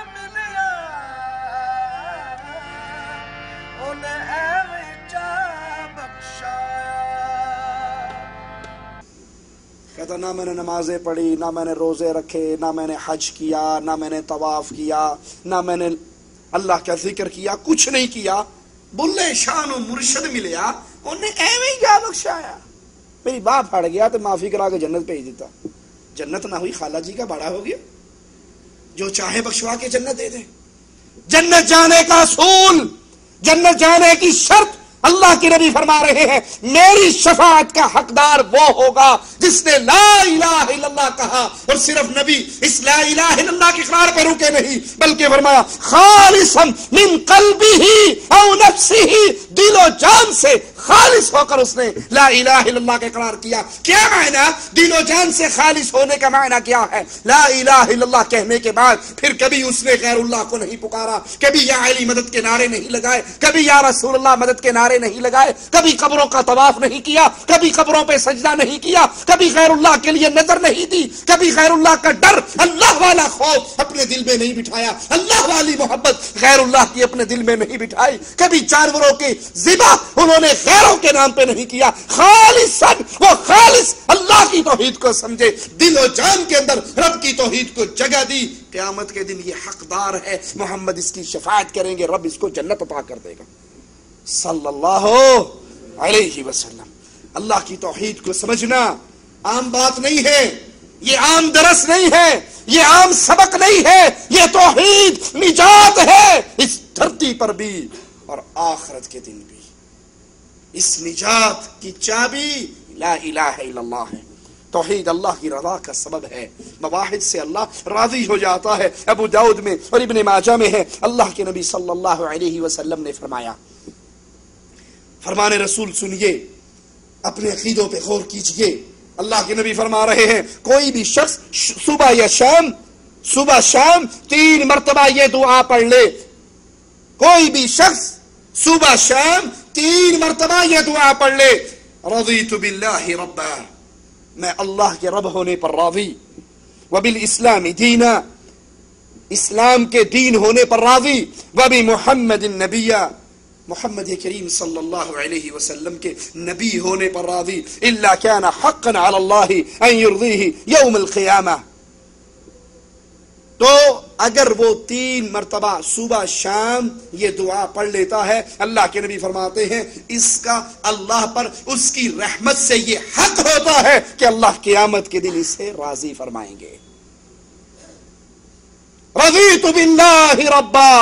کہتا نہ میں نے نمازیں پڑھی، نہ میں نے روزے رکھے، نہ میں نے حج کیا، نہ میں نے طواف کیا، نہ میں نے اللہ کا ذکر کیا، کچھ نہیں کیا۔ بلے شان و مرشد ملیا انہیں ایویں کیا بخشایا؟ میری باپ پھڑ گیا تو معافی کرا کے جنت بھیج دیتا۔ جنت نہ ہوئی، خالہ جی کا بڑا ہو گیا۔ جو چاہے بخشوا کے جنت دے دیں۔ جنت جانے کا اصول۔ جنت جانے کی شرط اللہ کی نبی فرما رہے ہیں، میری شفاعت کا حقدار وہ ہوگا جس نے لا الہ الا اللہ کہا اور صرف نبی اس لا الہ الا اللہ کے اقرار پر رکے نہیں، بلکہ فرمایا، خالصا من قلبی ہی او نفسی ہی دل و جان سے خالص ہو کر اس نے لا الہ الا اللہ کے اقرار کیا۔ کیا معنی؟ دل و جان سے خالص ہونے کا معنی کیا ہے؟ لا الہ الا اللہ کہنے کے بعد پھر کبھی اس نے غیر اللہ کو نہیں پکارا، کبھی یا علی مدد کے نعرے نہیں لگائے، کبھی یا رسول اللہ مدد کے نعرے نعرے نہیں لگائے، کبھی قبروں کا طواف نہیں کیا، کبھی قبروں پہ سجدہ نہیں کیا، کبھی غیر اللہ کے لیے نظر نہیں دی، کبھی غیر اللہ کا ڈر اللہ والا خوف اپنے دل میں نہیں بٹھایا، اللہ والی محبت غیر اللہ کی اپنے دل میں نہیں بٹھائی، کبھی جانوروں کی ذبح انہوں نے غیروں کے نام پہ نہیں کیا خالص سن وہ خالص اللہ کی توحید کو سمجھے، دل و جان کے اندر رب کی توحید کو جگہ دی، قیامت کے دن یہ حقدار ہے، محمد اس کی شفاعت کریں گے، رب اس کو جنت عطا کر دے گا۔ صلی اللہ علیہ وسلم۔ اللہ کی توحید کو سمجھنا عام بات نہیں ہے، یہ عام درس نہیں ہے، یہ عام سبق نہیں ہے، یہ توحید نجات ہے اس دھرتی پر بھی اور آخرت کے دن بھی۔ اس نجات کی چابی لا الہ الا اللہ ہے۔ توحید اللہ کی رضا کا سبب ہے۔ مواحد سے اللہ راضی ہو جاتا ہے۔ ابو داود میں اور ابن ماجہ میں ہے۔ اللہ کے نبی صلی اللہ علیہ وسلم نے فرمایا فرمان رسول سنیے، اپنے عقیدوں پہ غور کیجیے۔ اللہ کے نبی فرما رہے ہیں، کوئی بھی شخص صبح یا شام، صبح شام تین مرتبہ یہ دعا پڑھ لے۔ کوئی بھی شخص صبح شام تین مرتبہ یہ دعا پڑھ لے۔ رضیت باللہ ربا، میں اللہ کے رب ہونے پر راضی۔ وبالاسلام دینا اسلام کے دین ہونے پر راضی۔ وبی محمد النبیہ۔ محمد کریم صلی اللہ علیہ وسلم کے نبی ہونے پر راضی. الا كان حقا علی اللہ ان یرضیہ یوم القیامہ. تو اگر وہ تین مرتبہ صبح شام یہ دعا پڑھ لیتا ہے، اللہ کے نبی فرماتے ہیں، اس کا اللہ پر، اس کی رحمت سے یہ حق ہوتا ہے کہ اللہ قیامت کے دن اسے راضی فرمائیں گے۔ رضیت باللہ ربا.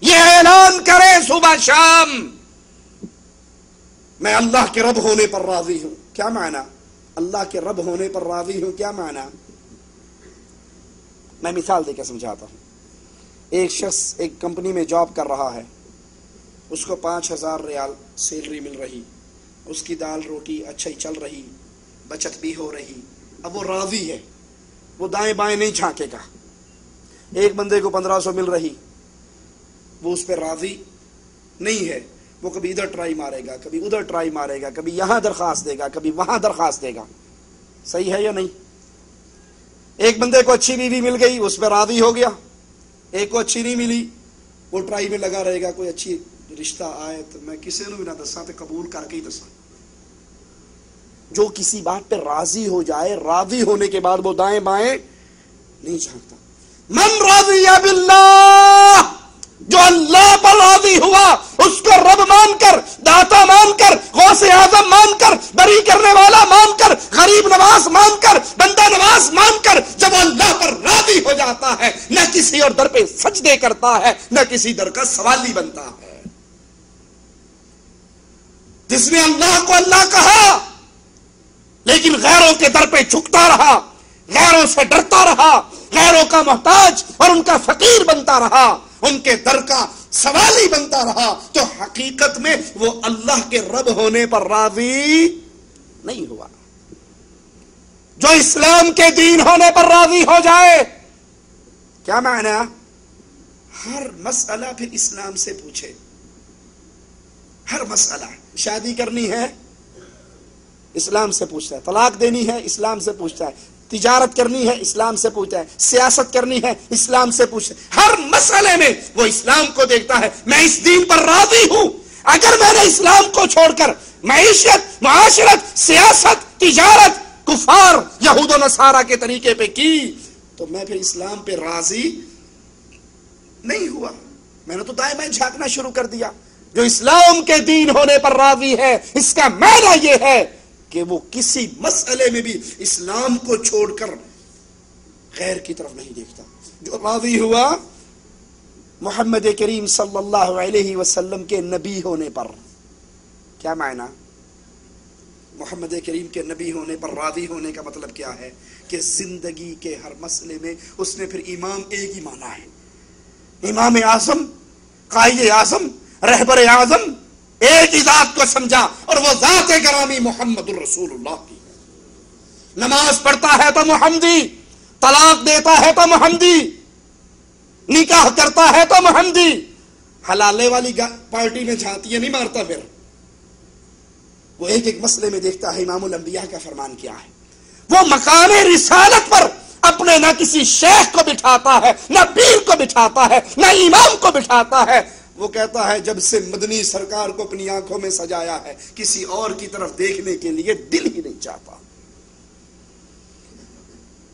یہ اعلان کرے صبح شام۔ میں اللہ کے رب ہونے پر راضی ہوں۔ کیا معنی؟ اللہ کے رب ہونے پر راضی ہوں، کیا معنی؟ میں مثال دے کے سمجھاتا ہوں۔ ایک شخص ایک کمپنی میں جاب کر رہا ہے۔ اس کو پانچ ہزار ریال سیلری مل رہی۔ اس کی دال روٹی اچھائی چل رہی، بچت بھی ہو رہی۔ اب وہ راضی ہے۔ وہ دائیں بائیں نہیں جھانکے گا۔ ایک بندے کو پندرہ سو مل رہی۔ وہ اس پہ راضی نہیں ہے۔ وہ کبھی ادھر ٹرائی مارے گا، کبھی ادھر ٹرائی مارے گا، کبھی یہاں درخواست دے گا، کبھی وہاں درخواست دے گا۔ صحیح ہے یا نہیں؟ ایک بندے کو اچھی بیوی مل گئی، اس پہ راضی ہو گیا۔ ایک کو اچھی نہیں ملی، وہ ٹرائی میں لگا رہے گا، کوئی اچھی رشتہ آئے تو میں کسی نے بھی نہ دسا تو قبول کر کے ہی دسا جو کسی بات پہ راضی ہو جائے، راضی ہونے کے بعد وہ دائیں بائیں نہیں جھانکتا۔ من راضی باللہ! جو اللہ پر راضی ہوا، اس کو رب مان کر، داتا مان کر، غوث اعظم مان کر، بری کرنے والا مان کر، غریب نواز مان کر، بندہ نواز مان کر جب وہ اللہ پر راضی ہو جاتا ہے، نہ کسی اور در پہ سجدے کرتا ہے، نہ کسی در کا سوالی بنتا ہے۔ جس نے اللہ کو اللہ کہا، لیکن غیروں کے در پہ جھکتا رہا، غیروں سے ڈرتا رہا، غیروں کا محتاج اور ان کا فقیر بنتا رہا۔ ان کے در کا سوالی بنتا رہا تو حقیقت میں وہ اللہ کے رب ہونے پر راضی نہیں ہوا۔ جو اسلام کے دین ہونے پر راضی ہو جائے، کیا معنی؟ ہر مسئلہ پھر اسلام سے پوچھے۔ ہر مسئلہ، شادی کرنی ہے، اسلام سے پوچھتا ہے، طلاق دینی ہے، اسلام سے پوچھتا ہے۔ تجارت کرنی ہے، اسلام سے پوچھتا ہے، سیاست کرنی ہے، اسلام سے پوچھتا ہے۔ ہر مسئلے میں وہ اسلام کو دیکھتا ہے۔ میں اس دین پر راضی ہوں۔ اگر میں نے اسلام کو چھوڑ کر معیشت، معاشرت، سیاست، تجارت، کفار، یہود و نصارہ کے طریقے پہ کی، تو میں پھر اسلام پہ راضی نہیں ہوا۔ میں نے تو دائیں میں جھانکنا شروع کر دیا۔ جو اسلام کے دین ہونے پر راضی ہے، اس کا معنی یہ ہے کہ وہ کسی مسئلے میں بھی اسلام کو چھوڑ کر غیر کی طرف نہیں دیکھتا۔ جو راضی ہوا محمد کریم صلی اللہ علیہ وسلم کے نبی ہونے پر۔ کیا معنی؟ محمد کریم کے نبی ہونے پر راضی ہونے کا مطلب کیا ہے؟ کہ زندگی کے ہر مسئلے میں اس نے پھر امام ایک ہی مانا ہے۔ امام اعظم، قائد اعظم، رہبر اعظم ایک ہی ذات کو سمجھا اور وہ ذات گرامی محمد الرسول اللہ کی۔ نماز پڑھتا ہے تو محمدی، طلاق دیتا ہے تو محمدی، نکاح کرتا ہے تو محمدی۔ حلالے والی پارٹی میں جھانتی نہیں مارتا پھر۔ وہ ایک ایک مسئلے میں دیکھتا ہے امام الانبیاء کا فرمان کیا ہے۔ وہ مقام رسالت پر اپنے نہ کسی شیخ کو بٹھاتا ہے، نہ پیر کو بٹھاتا ہے، نہ امام کو بٹھاتا ہے۔ وہ کہتا ہے جب سے مدنی سرکار کو اپنی آنکھوں میں سجایا ہے، کسی اور کی طرف دیکھنے کے لیے دل ہی نہیں چاہتا۔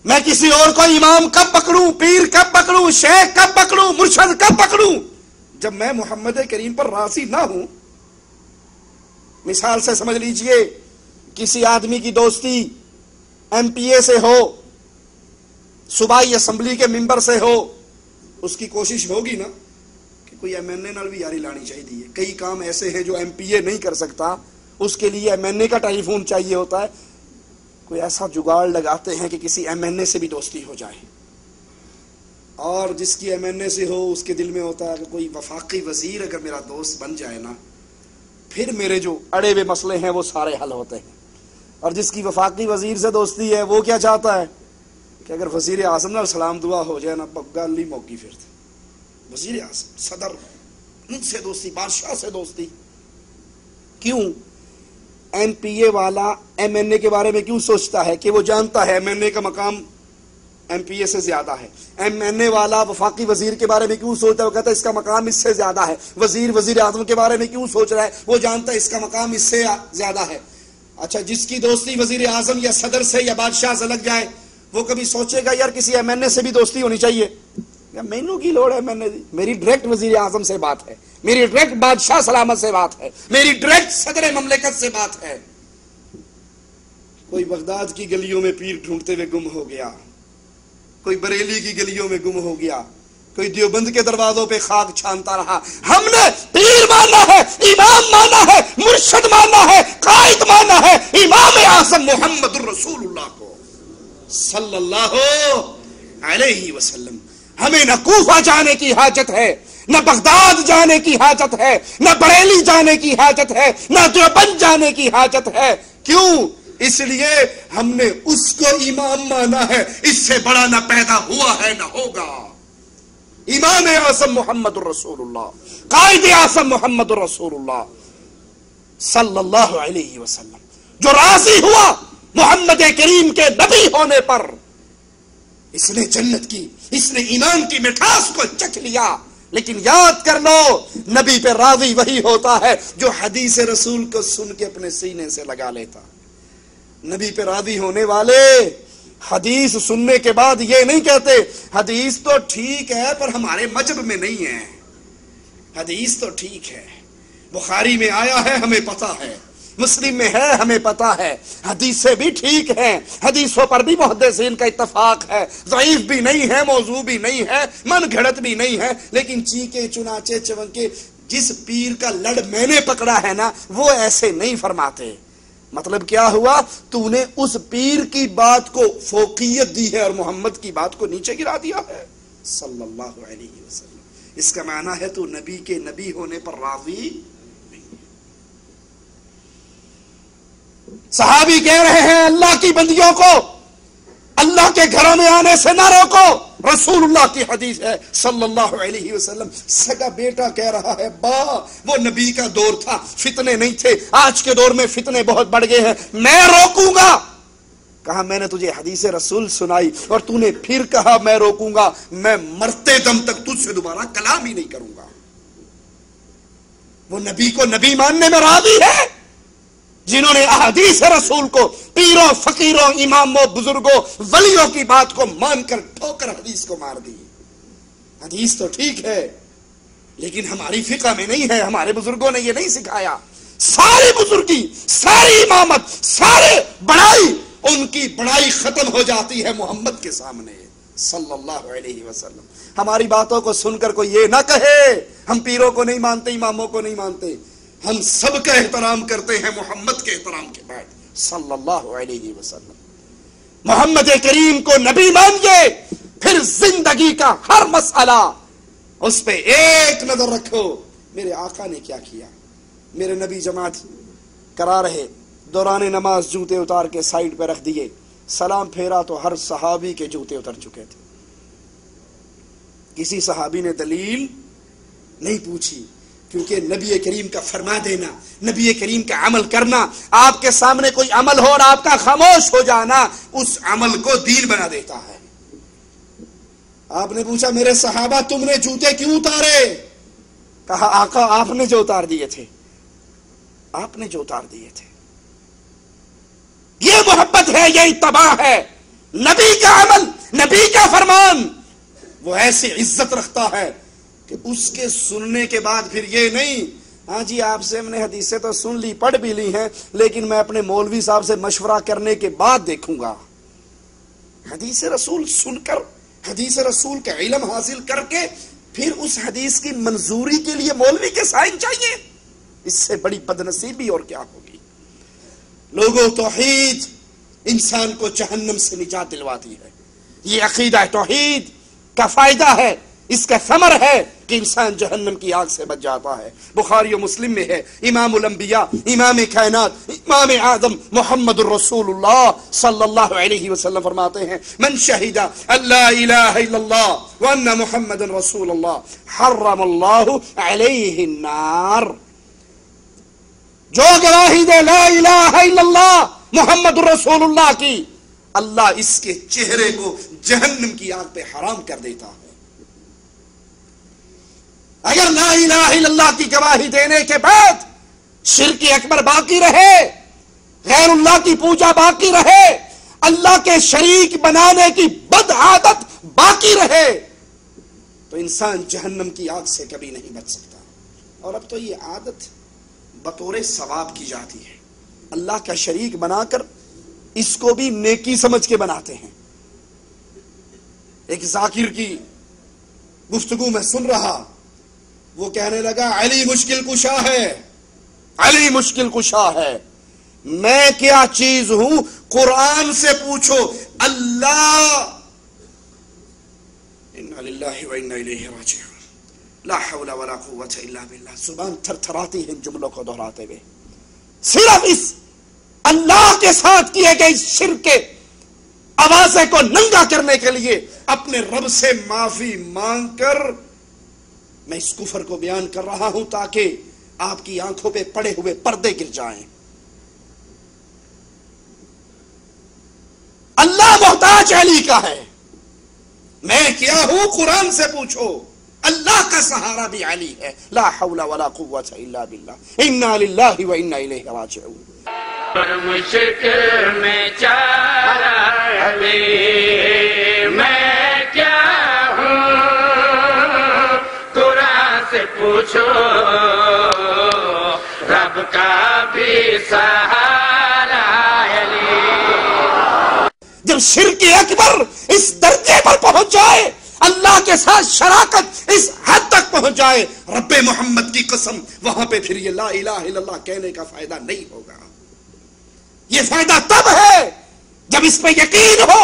میں کسی اور کو امام کب پکڑوں، پیر کب پکڑوں، شیخ کب پکڑوں، مرشد کب پکڑوں؟ جب میں محمد کریم پر راضی نہ ہوں، مثال سے سمجھ لیجیے، کسی آدمی کی دوستی ایم پی اے سے ہو، صوبائی اسمبلی کے ممبر سے ہو، اس کی کوشش ہوگی نا؟ کوئی ایم این اے نال بھی یاری لانی چاہیے۔ کئی کام ایسے ہیں جو ایم پی اے نہیں کر سکتا۔ اس کے لیے ایم این اے کا ٹیلی فون چاہیے ہوتا ہے۔ کوئی ایسا جگاڑ لگاتے ہیں کہ کسی ایم این اے سے بھی دوستی ہو جائے۔ اور جس کی ایم این اے سے ہو، اس کے دل میں ہوتا ہے کہ کوئی وفاقی وزیر اگر میرا دوست بن جائے نا، پھر میرے جو اڑے ہوئے مسئلے ہیں وہ سارے حل ہوتے ہیں۔ اور جس کی وفاقی وزیر سے دوستی ہے، وہ کیا چاہتا ہے؟ کہ اگر وزیر اعظم سلام دعا ہو جائے نا، پگا لی موقع پھر۔ وزیر اعظم صدر، ان سے دوستی، بادشاہ سے دوستی۔ کیوں؟ ایم پی اے والا ایم این اے کے بارے میں کیوں سوچتا ہے کہ وہ جانتا ہے ایم این اے کا مقام ایم پی اے سے زیادہ ہے؟ ایم این اے والا وفاقی وزیر کے بارے میں کیوں سوچتا ہے؟ وہ کہتا ہے اس کا مقام اس سے زیادہ ہے۔ وزیر وزیر اعظم کے بارے میں کیوں سوچ رہا ہے؟ وہ جانتا ہے اس کا مقام اس سے زیادہ ہے۔ اچھا جس کی دوستی وزیر اعظم یا صدر سے یا بادشاہ سے لگ جائے، وہ کبھی سوچے گا یار کسی ایم این اے سے بھی دوستی ہونی چاہیے؟ مینو کی لوڑ ہے میں نے میری ڈائریکٹ وزیر اعظم سے بات ہے۔ میری ڈائریکٹ بادشاہ سلامت سے بات ہے۔ میری ڈائریکٹ صدر مملکت سے بات ہے۔ کوئی بغداد کی گلیوں میں پیر ڈھونڈتے ہوئے گم ہو گیا۔ کوئی بریلی کی گلیوں میں گم ہو گیا۔ کوئی دیوبند کے دروازوں پہ خاک چھانتا رہا۔ ہم نے پیر مانا ہے، امام مانا ہے، مرشد مانا ہے، قائد مانا ہے۔ امام اعظم محمد الرسول اللہ کو صلی اللہ علیہ وسلم ہمیں نہ کوفہ جانے کی حاجت ہے، نہ بغداد جانے کی حاجت ہے، نہ بریلی جانے کی حاجت ہے، نہ دیوبند جانے کی حاجت ہے۔ کیوں؟ اس لیے ہم نے اس کو امام مانا ہے، اس سے بڑا نہ پیدا ہوا ہے، نہ ہوگا۔ امام اعظم محمد الرسول اللہ، قائد اعظم محمد الرسول اللہ صلی اللہ علیہ وسلم، جو راضی ہوا محمد کریم کے نبی ہونے پر، اس نے جنت کی اس نے ایمان کی مٹھاس کو چکھ لیا۔ لیکن یاد کر لو، نبی پہ راضی وہی ہوتا ہے جو حدیث رسول کو سن کے اپنے سینے سے لگا لیتا۔ نبی پہ راضی ہونے والے حدیث سننے کے بعد یہ نہیں کہتے، حدیث تو ٹھیک ہے پر ہمارے مجب میں نہیں ہے۔ حدیث تو ٹھیک ہے۔ بخاری میں آیا ہے، ہمیں پتا ہے۔ مسلم میں ہے، ہمیں پتا ہے۔ حدیثیں بھی ٹھیک ہیں۔ حدیثوں پر بھی محدثین کا اتفاق ہے۔ ضعیف بھی نہیں ہے، موضوع بھی نہیں ہے، من گھڑت بھی نہیں ہے۔ لیکن چیکے چناچے چونکے، جس پیر کا لڑ میں نے پکڑا ہے نا، وہ ایسے نہیں فرماتے۔ مطلب کیا ہوا؟ تو نے اس پیر کی بات کو فوقیت دی ہے اور محمد کی بات کو نیچے گرا دیا ہے۔ صلی اللہ علیہ وسلم۔ اس کا معنی ہے تو نبی کے نبی ہونے پر راضی صحابی کہہ رہے ہیں، اللہ کی بندیوں کو، اللہ کے گھروں میں آنے سے نہ روکو۔ رسول اللہ کی حدیث ہے، صلی اللہ علیہ وسلم۔ سگا بیٹا کہہ رہا ہے، با، وہ نبی کا دور تھا، فتنے نہیں تھے۔ آج کے دور میں فتنے بہت بڑھ گئے ہیں۔ میں روکوں گا۔ کہا، میں نے تجھے حدیث رسول سنائی اور تو نے پھر کہا، میں روکوں گا۔ میں مرتے دم تک تجھ سے دوبارہ کلام ہی نہیں کروں گا۔ وہ نبی کو نبی ماننے میں راضی ہے؟ جنہوں نے احادیث رسول کو پیروں، فقیروں، اماموں، بزرگوں، ولیوں کی بات کو مان کر ٹھوکر حدیث کو مار دی۔ حدیث تو ٹھیک ہے، لیکن ہماری فقہ میں نہیں ہے، ہمارے بزرگوں نے یہ نہیں سکھایا۔ ساری بزرگی، ساری امامت، سارے بڑائی، ان کی بڑائی ختم ہو جاتی ہے محمد کے سامنے، صلی اللہ علیہ وسلم۔ ہماری باتوں کو سن کر کوئی یہ نہ کہے، ہم پیروں کو نہیں مانتے، اماموں کو نہیں مانتے۔ ہم سب کا احترام کرتے ہیں محمد کے احترام کے بعد۔ صلی اللہ علیہ وسلم۔ محمد کریم کو نبی مانگے پھر زندگی کا ہر مسئلہ۔ اس پہ ایک نظر رکھو، میرے آقا نے کیا کیا؟ میرے نبی جماعت کرا رہے، دوران نماز جوتے اتار کے سائڈ پہ رکھ دیے۔ سلام پھیرا تو ہر صحابی کے جوتے اتر چکے تھے۔ کسی صحابی نے دلیل نہیں پوچھی۔ کیونکہ نبی کریم کا فرما دینا، نبی کریم کا عمل کرنا، آپ کے سامنے کوئی عمل ہو اور آپ کا خاموش ہو جانا اس عمل کو دین بنا دیتا ہے۔ آپ نے پوچھا، میرے صحابہ تم نے جوتے کیوں اتارے؟ کہا، آقا، آپ نے جو اتار دیے تھے۔ آپ نے جو اتار دیے تھے۔ یہ محبت ہے، یہ اتباع ہے۔ نبی کا عمل، نبی کا فرمان، وہ ایسی عزت رکھتا ہے۔ کہ اس کے سننے کے بعد پھر یہ نہیں ہاں جی آپ سے ہم نے حدیثیں تو سن لی، پڑھ بھی لی ہیں، لیکن میں اپنے مولوی صاحب سے مشورہ کرنے کے بعد دیکھوں گا۔ حدیث رسول سن کر، حدیث رسول کا علم حاصل کر کے پھر اس حدیث کی منظوری کے لیے مولوی کے سائن چاہیے۔ اس سے بڑی بدنصیبی اور کیا ہوگی؟ لوگوں توحید انسان کو جہنم سے نجات دلواتی ہے۔ یہ عقیدہ توحید کا فائدہ ہے۔ اس کا ثمر ہے کہ انسان جہنم کی آگ سے بچ جاتا ہے۔ بخاری و مسلم میں ہے۔ امام الانبیاء، امام کائنات، امام آدم محمد الرسول اللہ صلی اللہ علیہ وسلم فرماتے ہیں، من شہید اللہ الہ الا اللہ وان محمد رسول اللہ حرم اللہ علیہ النار. جو گواہی دے لا الہ الا اللہ، محمد الرسول اللہ کی، اللہ اس کے چہرے کو جہنم کی آگ پہ حرام کر دیتا ہے۔ اگر لا الہ الا اللہ کی گواہی دینے کے بعد شرک اکبر باقی رہے، غیر اللہ کی پوجا باقی رہے، اللہ کے شریک بنانے کی بد عادت باقی رہے، تو انسان جہنم کی آگ سے کبھی نہیں بچ سکتا۔ اور اب تو یہ عادت بطور ثواب کی جاتی ہے۔ اللہ کا شریک بنا کر اس کو بھی نیکی سمجھ کے بناتے ہیں۔ ایک ذاکر کی گفتگو میں سن رہا وہ کہنے لگا، علی مشکل کشا ہے۔ علی مشکل کشا ہے۔ میں کیا چیز ہوں؟ قرآن سے پوچھو۔ اللہ۔ لا حول ولا قوت الا باللہ زبان تھر تھراتی ہے جملوں کو دہراتے ہوئے۔ صرف اس اللہ کے ساتھ کیے گئے شرک کے آوازیں کو ننگا کرنے کے لیے اپنے رب سے معافی مانگ کر میں اس کفر کو بیان کر رہا ہوں تاکہ آپ کی آنکھوں پہ پڑے ہوئے پردے گر جائیں۔ اللہ محتاج علی کا ہے۔ میں کیا ہوں؟ قرآن سے پوچھو۔ اللہ کا سہارا بھی علی ہے۔ لا حول ولا قوت الا باللہ۔ انا للہ و انا الیہ راجعون مشکل میں چارہ علی میں پوچھو، رب کا بھی سہارا جب شرک اکبر اس درجے پر پہنچ جائے، اللہ کے ساتھ شراکت اس حد تک پہنچ جائے، رب محمد کی قسم، وہاں پہ پھر یہ لا الہ الا اللہ کہنے کا فائدہ نہیں ہوگا۔ یہ فائدہ تب ہے جب اس پہ یقین ہو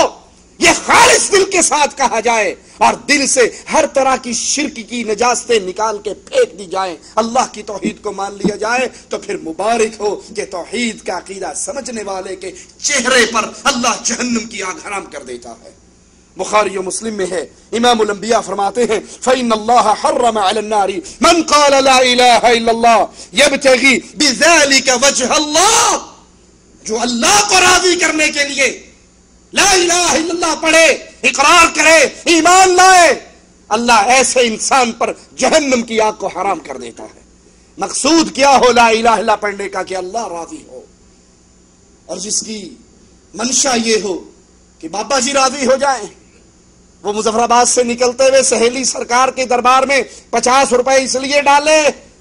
یہ خالص دل کے ساتھ کہا جائے اور دل سے ہر طرح کی شرک کی نجاستیں نکال کے پھینک دی جائیں۔ اللہ کی توحید کو مان لیا جائے تو پھر مبارک ہو کہ توحید کا عقیدہ سمجھنے والے کے چہرے پر اللہ جہنم کی آگ حرام کر دیتا ہے۔ بخاری و مسلم میں ہے۔ امام الانبیاء فرماتے ہیں، فَإِنَّ اللَّهَ حَرَّمَ عَلَى النَّارِ۔ مَنْ قَالَ لَا إِلَهَ إِلَّا اللَّهِ، يَبْتَغِي بِذَلِكَ وَجْهَ اللَّهِ۔ جو اللہ کو راضی کرنے کے لیے لا الہ الا اللہ پڑھے، اقرار کرے، ایمان لائے۔ اللہ ایسے انسان پر جہنم کی آگ کو حرام کر دیتا ہے۔ مقصود کیا ہو لا الہ الا پڑھنے کا؟ کہ اللہ راضی ہو۔ اور جس کی منشا یہ ہو کہ بابا جی راضی ہو جائیں۔ وہ مظفر آباد سے نکلتے ہوئے سہیلی سرکار کے دربار میں پچاس روپے اس لیے ڈالے۔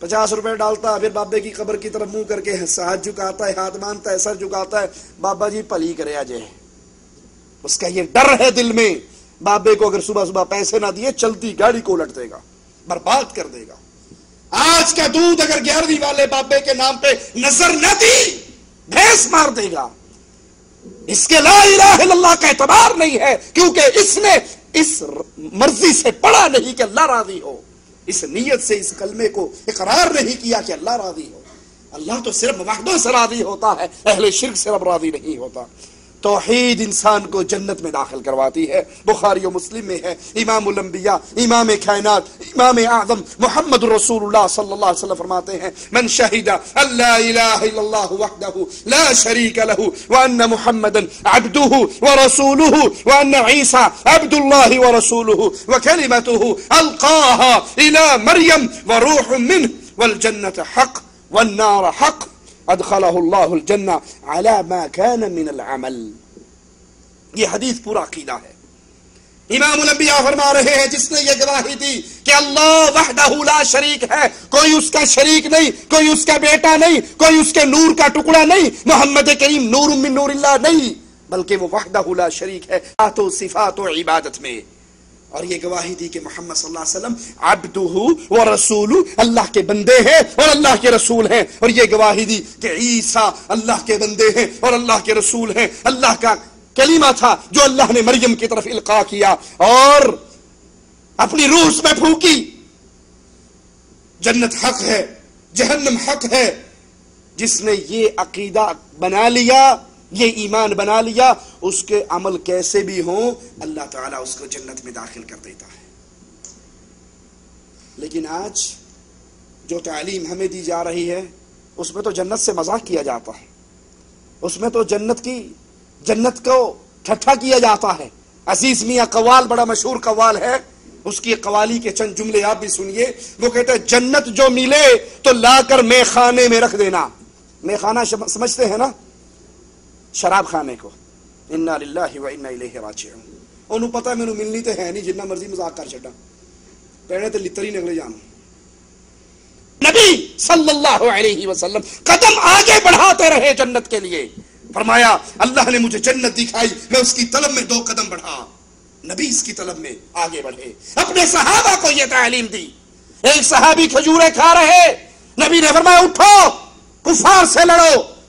پچاس روپے ڈالتا پھر بابے کی قبر کی طرف منہ کر کے ہاتھ جھکاتا ہے، ہاتھ مانتا ہے، سر جھکاتا ہے۔ بابا جی پلی کرے آجے۔ اس کا یہ ڈر ہے دل میں۔ بابے کو اگر صبح صبح پیسے نہ دیے، چلتی گاڑی کو الٹ دے گا، برباد کر دے گا۔ آج کا دودھ اگر گیارہویں والے بابے کے نام پہ نظر نہ دی بھینس مار دے گا۔ اس کے لا الہ الا اللہ کا اعتبار نہیں ہے، کیونکہ اس نے اس مرضی سے پڑھا نہیں کہ اللہ راضی ہو۔ اس نیت سے اس کلمے کو اقرار نہیں کیا کہ اللہ راضی ہو۔ اللہ تو صرف وحدوں سے راضی ہوتا ہے، اہل شرک سے رب راضی نہیں ہوتا۔ توحید انسان کو جنت میں داخل کرواتی ہے۔ بخاری و مسلم میں ہے۔ امام الانبیاء، امام کائنات، امام اعظم محمد رسول اللہ صلی اللہ علیہ وسلم فرماتے ہیں، من شہد اللہ الہ الا اللہ وحدہ لا شریک له وان محمدا عبده ورسوله وان عیسى عبد الله ورسوله وكلمته القاها الى مريم وروح منه والجنة حق والنار حق ادخلہ اللہ الجنہ علی ما کان من العمل۔ یہ حدیث پورا عقیدہ ہے۔ امام الانبیاء فرما رہے ہیں، جس نے یہ گواہی دی کہ اللہ وحدہ لا شریک ہے، کوئی اس کا شریک نہیں، کوئی اس کا بیٹا نہیں، کوئی اس کے نور کا ٹکڑا نہیں، محمد کریم نور من نور اللہ نہیں، بلکہ وہ وحدہ لا شریک ہے، ذات و صفات و عبادت میں۔ اور یہ گواہی دی کہ محمد صلی اللہ علیہ وسلم عبدہ و رسول اللہ کے بندے ہیں اور اللہ کے رسول ہیں۔ اور یہ گواہی دی کہ عیسیٰ اللہ کے بندے ہیں اور اللہ کے رسول ہیں۔ اللہ کا کلمہ تھا جو اللہ نے مریم کی طرف القا کیا اور اپنی روح میں پھونکی۔ جنت حق ہے، جہنم حق ہے۔ جس نے یہ عقیدہ بنا لیا یہ ایمان بنا لیا، اس کے عمل کیسے بھی ہوں، اللہ تعالیٰ اس کو جنت میں داخل کر دیتا ہے۔ لیکن آج جو تعلیم ہمیں دی جا رہی ہے، اس میں تو جنت سے مذاق کیا جاتا ہے۔ اس میں تو جنت کی، جنت کو ٹھٹھا کیا جاتا ہے۔ عزیز میاں، قوال بڑا مشہور قوال ہے۔ اس کی قوالی کے چند جملے آپ بھی سنیے۔ وہ کہتے ہیں، جنت جو ملے تو لا کر میں خانے میں رکھ دینا۔ میں خانہ سمجھتے ہیں نا؟ شراب خانے کو۔ انا للہ و انا الیہ راجعون۔ انہوں پتہ مینوں ملنی تے ہے نہیں جنہ مرضی مذاق کر چھڈا پہنے تے لتری نکلے جان۔ نبی صلی اللہ علیہ وسلم قدم آگے بڑھاتے رہے جنت کے لیے۔ فرمایا، اللہ نے مجھے جنت دکھائی، میں اس کی طلب میں دو قدم بڑھا۔ نبی اس کی طلب میں آگے بڑھے۔ اپنے صحابہ کو یہ تعلیم دی۔ ایک صحابی کھجورے کھا رہے۔ نبی نے فرمایا، اٹھو، کفار سے لڑو۔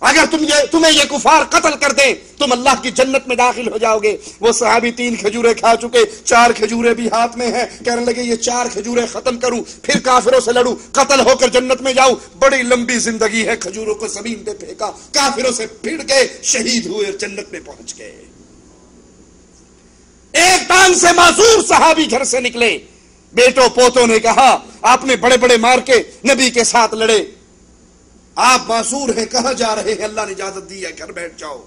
اگر تم یہ تمہیں یہ کفار قتل کر دیں، تم اللہ کی جنت میں داخل ہو جاؤ گے۔ وہ صحابی تین کھجورے کھا چکے، چار کھجورے بھی ہاتھ میں ہیں۔ کہنے لگے، یہ چار کھجورے ختم کروں، پھر کافروں سے لڑوں، قتل ہو کر جنت میں جاؤں۔ بڑی لمبی زندگی ہے، کھجوروں کو زمین پہ پھینکا، کافروں سے پھڑ گئے، شہید ہوئے اور جنت میں پہنچ گئے۔ ایک ٹانگ سے معذور صحابی گھر سے نکلے۔ بیٹوں پوتوں نے کہا، آپ نے بڑے بڑے مار کے نبی کے ساتھ لڑے۔ آپ معصور ہیں، کہاں جا رہے ہیں؟ اللہ نے اجازت دی ہے، گھر بیٹھ جاؤ۔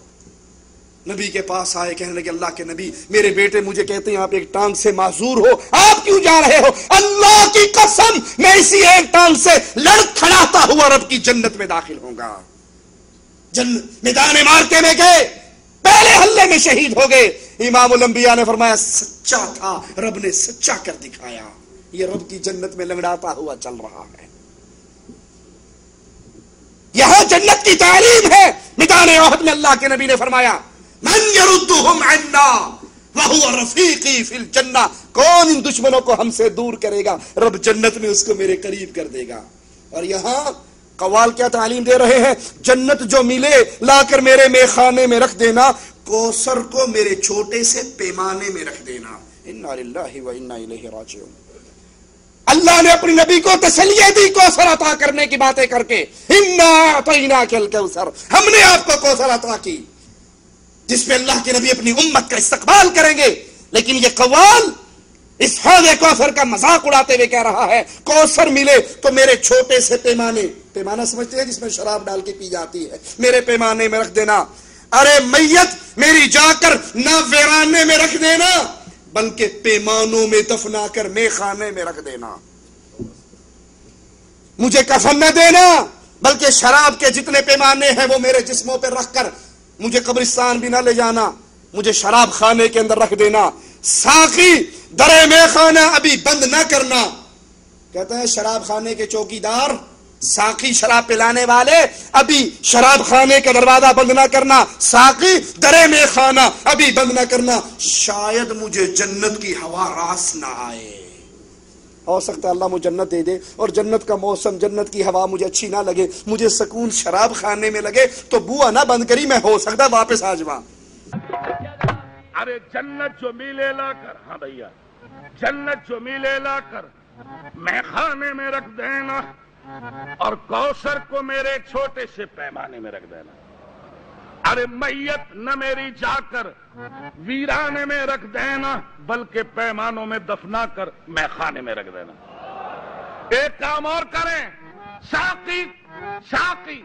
نبی کے پاس آئے، کہنے لگے، اللہ کے نبی، میرے بیٹے مجھے کہتے ہیں، آپ ایک ٹانگ سے معذور ہو۔ آپ کیوں جا رہے ہو؟ اللہ کی قسم، میں اسی ایک ٹانگ سے لڑ کھڑاتا ہوا رب کی جنت میں داخل ہوں گا۔ جن میدان مارکے میں گئے، پہلے حلے میں شہید ہو گئے۔ امام الانبیاء نے فرمایا، سچا تھا، رب نے سچا کر دکھایا۔ یہ رب کی جنت میں لنگڑاتا ہوا چل رہا ہے۔ یہاں جنت کی تعلیم ہے۔ میدان عہد میں اللہ کے نبی نے فرمایا، من یردہم عنا وہو رفیقی فی الجنہ کون ان دشمنوں کو ہم سے دور کرے گا؟ رب جنت میں اس کو میرے قریب کر دے گا۔ اور یہاں قوال کیا تعلیم دے رہے ہیں؟ جنت جو ملے، لا کر میرے میخانے میں رکھ دینا کوسر کو میرے چھوٹے سے پیمانے میں رکھ دینا۔ انا للہ و انا الیہ راجعون۔ اللہ نے اپنی نبی کو تسلیہ دی، کوثر عطا کرنے کی باتیں کر کے۔ انا اعطیناک الکوثر۔ ہم نے آپ کو کوثر عطا کی، جس پہ اللہ کے نبی اپنی امت کا استقبال کریں گے۔ لیکن یہ قوال اس حوض کوثر کا مذاق اڑاتے ہوئے کہہ رہا ہے، کوثر ملے تو میرے چھوٹے سے پیمانے۔ پیمانہ سمجھتے ہیں جس میں شراب ڈال کے پی جاتی ہے۔ میرے پیمانے میں رکھ دینا۔ ارے میت، میری جا کر نہ ویرانے میں رکھ دینا۔ بلکہ پیمانوں میں دفنا کر میں خانے میں رکھ دینا۔ مجھے کفن نہ دینا، بلکہ شراب کے جتنے پیمانے ہیں وہ میرے جسموں پہ رکھ کر مجھے قبرستان بھی نہ لے جانا، مجھے شراب خانے کے اندر رکھ دینا۔ ساقی، درے میں خانہ، ابھی بند نہ کرنا۔ کہتے ہیں شراب خانے کے چوکی دار ساقی شراب پلانے والے، ابھی شراب خانے کا دروازہ بند نہ کرنا، ساقی درے میں خانہ، ابھی بند نہ کرنا۔ شاید مجھے جنت کی ہوا راس نہ آئے۔ ہو سکتا ہے اللہ مجھے جنت دے دے، اور جنت کا موسم، جنت کی ہوا مجھے اچھی نہ لگے، مجھے سکون شراب خانے میں لگے، تو بوا نہ بند کری، میں ہو سکتا واپس آ جاؤں۔ ارے جنت جو ملے لا کر ہاں بھیا، جنت جو ملے لا کر، میں خانے میں رکھ دینا اور کوثر کو میرے چھوٹے سے پیمانے میں رکھ دینا۔ ارے میت نہ میری جا کر، ویرانے میں رکھ دینا، بلکہ پیمانوں میں دفنا کر میں خانے میں رکھ دینا۔ ایک کام اور کریں۔ ساقی ساقی،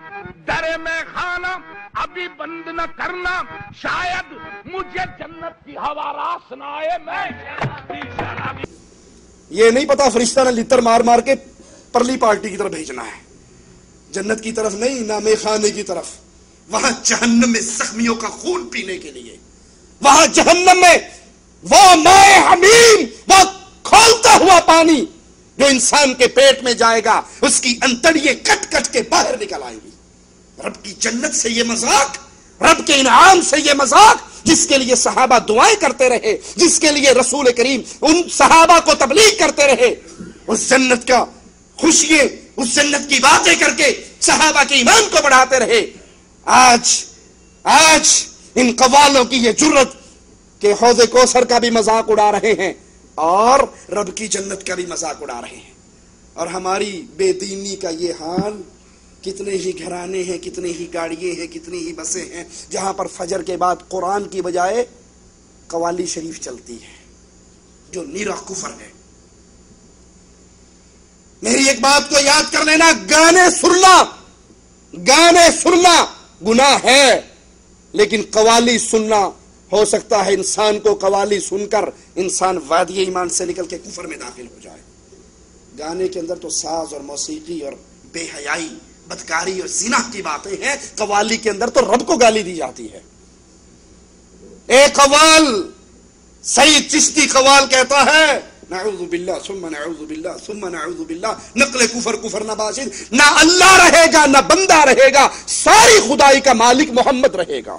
درے میں خانہ، ابھی بند نہ کرنا۔ شاید مجھے جنت کی ہوا راس نہ آئے، میں یہ نہیں پتا فرشتہ نے لتر مار مار کے پرلی پارٹی کی طرف بھیجنا ہے۔ جنت کی طرف نہیں نہ میں خانے کی طرف۔ وہاں جہنم میں زخمیوں کا خون پینے کے لیے۔ وہاں جہنم میں وہ مائے حمیم، وہ کھولتا ہوا پانی جو انسان کے پیٹ میں جائے گا، اس کی انتڑیے کٹ کٹ کے باہر نکل آئیں گی۔ رب کی جنت سے یہ مذاق، رب کے انعام سے یہ مذاق، جس کے لیے صحابہ دعائیں کرتے رہے، جس کے لیے رسول کریم ان صحابہ کو تبلیغ کرتے رہے، اس جنت کا خوشیے اس جنت کی باتیں کر کے صحابہ کے ایمان کو بڑھاتے رہے۔ آج آج ان قوالوں کی یہ جرت کہ حوض کوثر کا بھی مذاق اڑا رہے ہیں اور رب کی جنت کا بھی مذاق اڑا رہے ہیں۔ اور ہماری بے دینی کا یہ حال، کتنے ہی گھرانے ہیں کتنی ہی گاڑیاں ہیں، کتنی ہی بسیں ہیں، جہاں پر فجر کے بعد قرآن کی بجائے قوالی شریف چلتی ہے، جو نیرا کفر ہے۔ میری ایک بات کو یاد کر لینا، گانے سننا گانے سننا گناہ ہے، لیکن قوالی سننا ہو سکتا ہے، انسان کو قوالی سن کر انسان وادی ایمان سے نکل کے کفر میں داخل ہو جائے۔ گانے کے اندر تو ساز اور موسیقی اور بے حیائی، بدکاری اور زنا کی باتیں ہیں، قوالی کے اندر تو رب کو گالی دی جاتی ہے۔ اے قوال سعید چشتی قوال کہتا ہے نعوذ باللہ، ثم نعوذ باللہ، ثم نعوذ باللہ. نقل کفر کفر نہ باشد نہ اللہ رہے گا، نہ بندہ رہے گا. ساری خدائی کا مالک محمد رہے گا.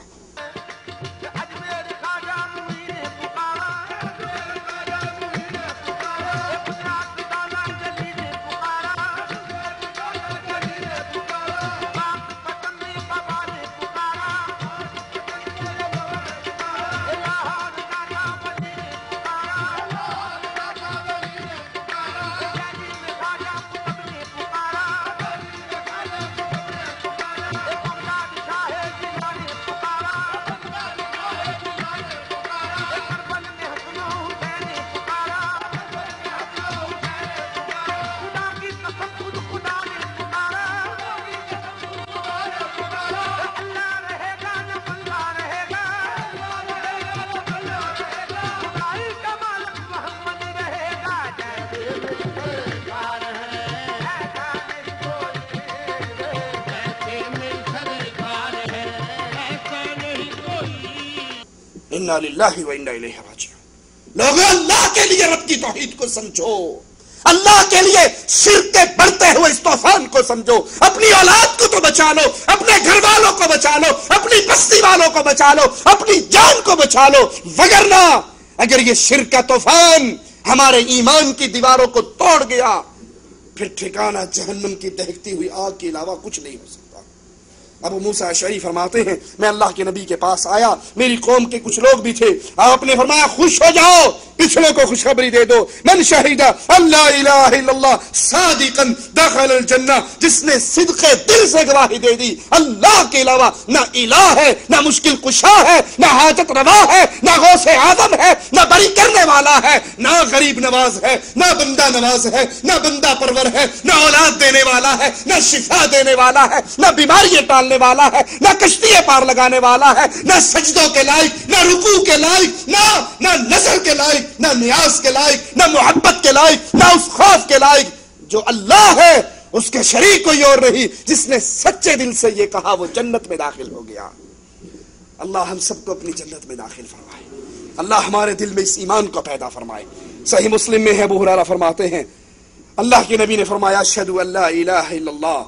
انا للہ و انا الیہ راجعون۔ لوگوں، اللہ کے لیے رب کی توحید کو سمجھو۔ اللہ کے لیے شرک کے بڑھتے ہوئے اس طوفان کو سمجھو۔ اپنی اولاد کو تو بچا لو، اپنے گھر والوں کو بچا لو، اپنی بستی والوں کو بچا لو، اپنی جان کو بچا لو۔ وگرنہ اگر یہ شرک کا طوفان ہمارے ایمان کی دیواروں کو توڑ گیا، پھر ٹھکانہ جہنم کی دہکتی ہوئی آگ کے علاوہ کچھ نہیں ہو سکتا۔ ابو موسا شریف فرماتے ہیں، میں اللہ کے نبی کے پاس آیا، میری قوم کے کچھ لوگ بھی تھے، آپ نے فرمایا، خوش ہو جاؤ پچھلوں کو خوشخبری دے دو من شہیدہ اللہ الہ الا اللہ صادقا دخل الجنہ جس نے صدق دل سے گواہی دے دی اللہ کے علاوہ نہ الہ ہے نہ مشکل کشا ہے نہ حاجت روا ہے نہ غوث آدم ہے نہ بری کرنے والا ہے نہ غریب نواز ہے نہ بندہ نواز ہے نہ بندہ پرور ہے نہ اولاد دینے والا ہے نہ شفا دینے والا ہے نہ بیماری ٹالنے والا ہے نہ کشتی پار لگانے والا ہے نہ سجدوں کے لائق نہ رکوع کے لائق نہ نہ نظر کے لائق نہ نیاز کے لائق، نہ محبت کے لائق، نہ اس خوف کے لائق۔ جو اللہ ہے، اس کے شریک کوئی اور نہیں۔ جس نے سچے دل سے یہ کہا، وہ جنت میں داخل ہو گیا۔ اللہ ہم سب کو اپنی جنت میں داخل فرمائے۔ اللہ ہمارے دل میں اس ایمان کو پیدا فرمائے۔ صحیح مسلم میں ہے ابو ہرارہ فرماتے ہیں، اللہ کے نبی نے فرمایا اشہد اللہ الہ الا اللہ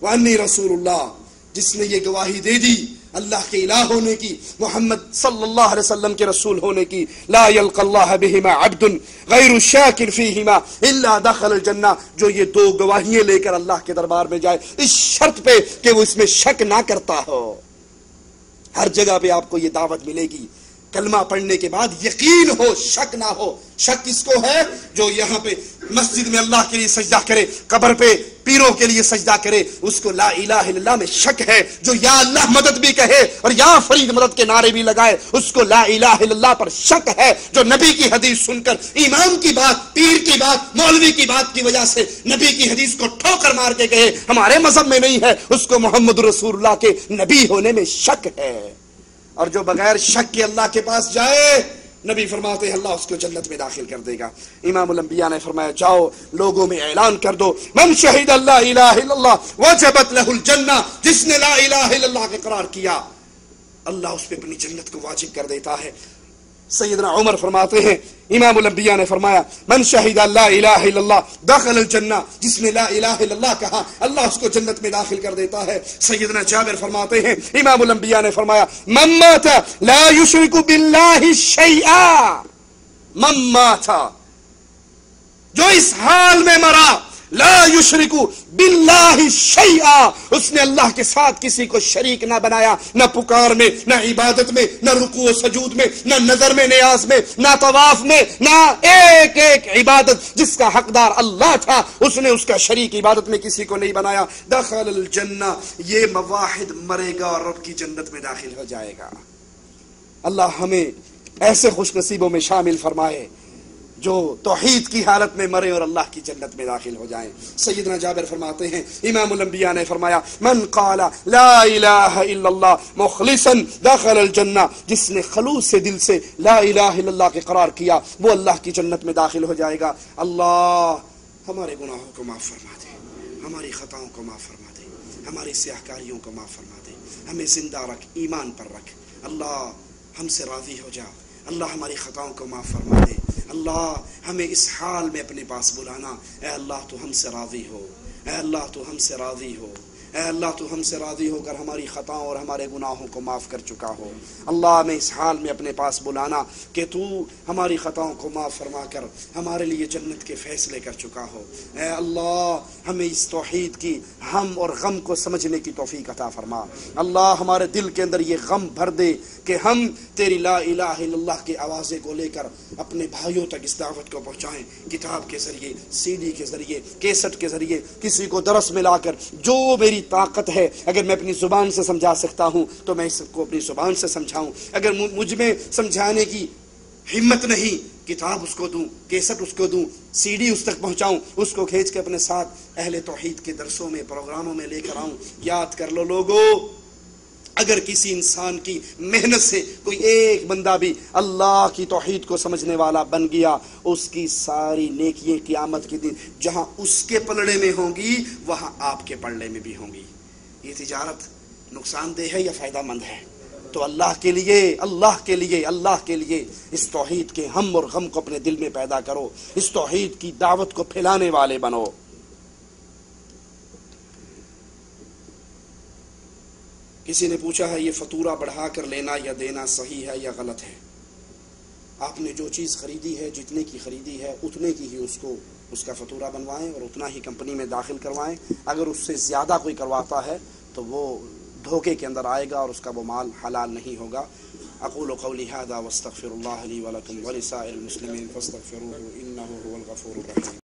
وانی رسول اللہ۔ جس نے یہ گواہی دے دی اللہ کے الہ ہونے کی، محمد صلی اللہ علیہ وسلم کے رسول ہونے کی، لا یلق اللہ بہما عبد غیر الشاکر فیہما الا دخل الجنہ، جو یہ دو گواہیاں لے کر اللہ کے دربار میں جائے، اس شرط پہ کہ وہ اس میں شک نہ کرتا ہو۔ ہر جگہ پہ آپ کو یہ دعوت ملے گی۔ کلمہ پڑھنے کے بعد یقین ہو، شک نہ ہو۔ شک کس کو ہے؟ جو یہاں پہ مسجد میں اللہ کے لیے سجدہ کرے، قبر پہ پیروں کے لیے سجدہ کرے، اس کو لا الہ الا اللہ میں شک ہے۔ جو یا اللہ مدد بھی کہے اور یا فرید مدد کے نعرے بھی لگائے، اس کو لا الہ الا اللہ پر شک ہے۔ جو نبی کی حدیث سن کر امام کی بات، پیر کی بات، مولوی کی بات کی وجہ سے نبی کی حدیث کو ٹھوکر مار کے کہے، ہمارے مذہب میں نہیں ہے، اس کو محمد رسول اللہ کے نبی ہونے میں شک ہے۔ اور جو بغیر شک کے اللہ کے پاس جائے، نبی فرماتے ہیں، اللہ اس کو جنت میں داخل کر دے گا۔ امام الانبیاء نے فرمایا، جاؤ، لوگوں میں اعلان کر دو، من شہید اللہ الہ الا اللہ، وجبت له الجنہ، جس نے لا الہ الا اللہ کے قرار کیا، اللہ اس پہ اپنی جنت کو واجب کر دیتا ہے۔ سیدنا عمر فرماتے ہیں، امام الانبیاء نے فرمایا، من شہید اللہ الہ الا اللہ دخل الجنہ، جس نے لا الہ الا اللہ کہا، اللہ اس کو جنت میں داخل کر دیتا ہے۔ سیدنا جابر فرماتے ہیں، امام الانبیاء نے فرمایا، من مات، لا یشرک باللہ شیئا من مات، جو اس حال میں مرا لا یشرکو باللہ شیئا۔ اس نے اللہ کے ساتھ کسی کو شریک نہ بنایا، نہ پکار میں، نہ عبادت میں، نہ رکوع و سجود میں، نہ نظر میں، نیاز میں، نہ طواف میں، نہ ایک ایک عبادت جس کا حقدار اللہ تھا۔ اس نے اس کا شریک عبادت میں کسی کو نہیں بنایا۔ دخل الجنہ، یہ مواحد مرے گا اور رب کی جنت میں داخل ہو جائے گا۔ اللہ ہمیں ایسے خوش نصیبوں میں شامل فرمائے۔ جو توحید کی حالت میں مرے اور اللہ کی جنت میں داخل ہو جائیں۔ سیدنا جابر فرماتے ہیں، امام الانبیاء نے فرمایا، من قال لا الہ الا اللہ مخلصا دخل الجنہ، جس نے خلوص سے دل سے لا الہ الا اللہ کے قرار کیا، وہ اللہ کی جنت میں داخل ہو جائے گا۔ اللہ ہمارے گناہوں کو معاف فرما دے، ہماری خطاؤں کو معاف فرما دے، ہماری سیاہ کاریوں کو معاف فرما دے۔ ہمیں زندہ رکھ، ایمان پر رکھ۔ اللہ ہم سے راضی ہو جا، اللہ ہماری خطاؤں کو معاف فرما دے۔ اللہ ہمیں اس حال میں اپنے پاس بلانا۔ اے اللہ تو ہم سے راضی ہو۔ اے اللہ تو ہم سے راضی ہو۔ اے اللہ تو ہم سے راضی ہو کر ہماری خطاؤں اور ہمارے گناہوں کو معاف کر چکا ہو۔ اللہ ہمیں اس حال میں اپنے پاس بلانا کہ تو ہماری خطاؤں کو معاف فرما کر ہمارے لیے جنت کے فیصلے کر چکا ہو۔ اے اللہ ہمیں اس توحید کی ہم اور غم کو سمجھنے کی توفیق عطا فرما۔ اللہ ہمارے دل کے اندر یہ غم بھر دے کہ ہم تیری لا الہ الا اللہ کے آوازے کو لے کر اپنے بھائیوں تک اس دعوت کو پہنچائیں، کتاب کے ذریعے، سی ڈی کے ذریعے، کیسٹ کے ذریعے، کسی کو درس میں لا کر، جو میری طاقت ہے، اگر میں اپنی زبان سے سمجھا سکتا ہوں تو میں اس کو اپنی زبان سے سمجھاؤں۔ اگر مجھ میں سمجھانے کی ہمت نہیں، کتاب اس کو دوں، کیسٹ اس کو دوں، سی ڈی اس تک پہنچاؤں، اس کو کھینچ کے اپنے ساتھ اہل توحید کے درسوں میں، پروگراموں میں لے کر آؤں۔ یاد کر لو لوگوں اگر کسی انسان کی محنت سے کوئی ایک بندہ بھی اللہ کی توحید کو سمجھنے والا بن گیا، اس کی ساری نیکیاں قیامت کے دن جہاں اس کے پلڑے میں ہوں گی، وہاں آپ کے پلڑے میں بھی ہوں گی۔ یہ تجارت نقصان دہ ہے یا فائدہ مند ہے؟ تو اللہ کے لیے، اللہ کے لیے، اللہ کے لیے اس توحید کے ہم اور غم کو اپنے دل میں پیدا کرو، اس توحید کی دعوت کو پھیلانے والے بنو۔ کسی نے پوچھا ہے یہ فطورہ بڑھا کر لینا یا دینا صحیح ہے یا غلط ہے؟ آپ نے جو چیز خریدی ہے، جتنے کی خریدی ہے، اتنے کی ہی اس کو، اس کا فطورہ بنوائیں اور اتنا ہی کمپنی میں داخل کروائیں۔ اگر اس سے زیادہ کوئی کرواتا ہے تو وہ دھوکے کے اندر آئے گا اور اس کا وہ مال حلال نہیں ہوگا۔ اقول قولی هذا واستغفر الله لي ولكم ولسائر المسلمين فاستغفروه انه هو الغفور الرحيم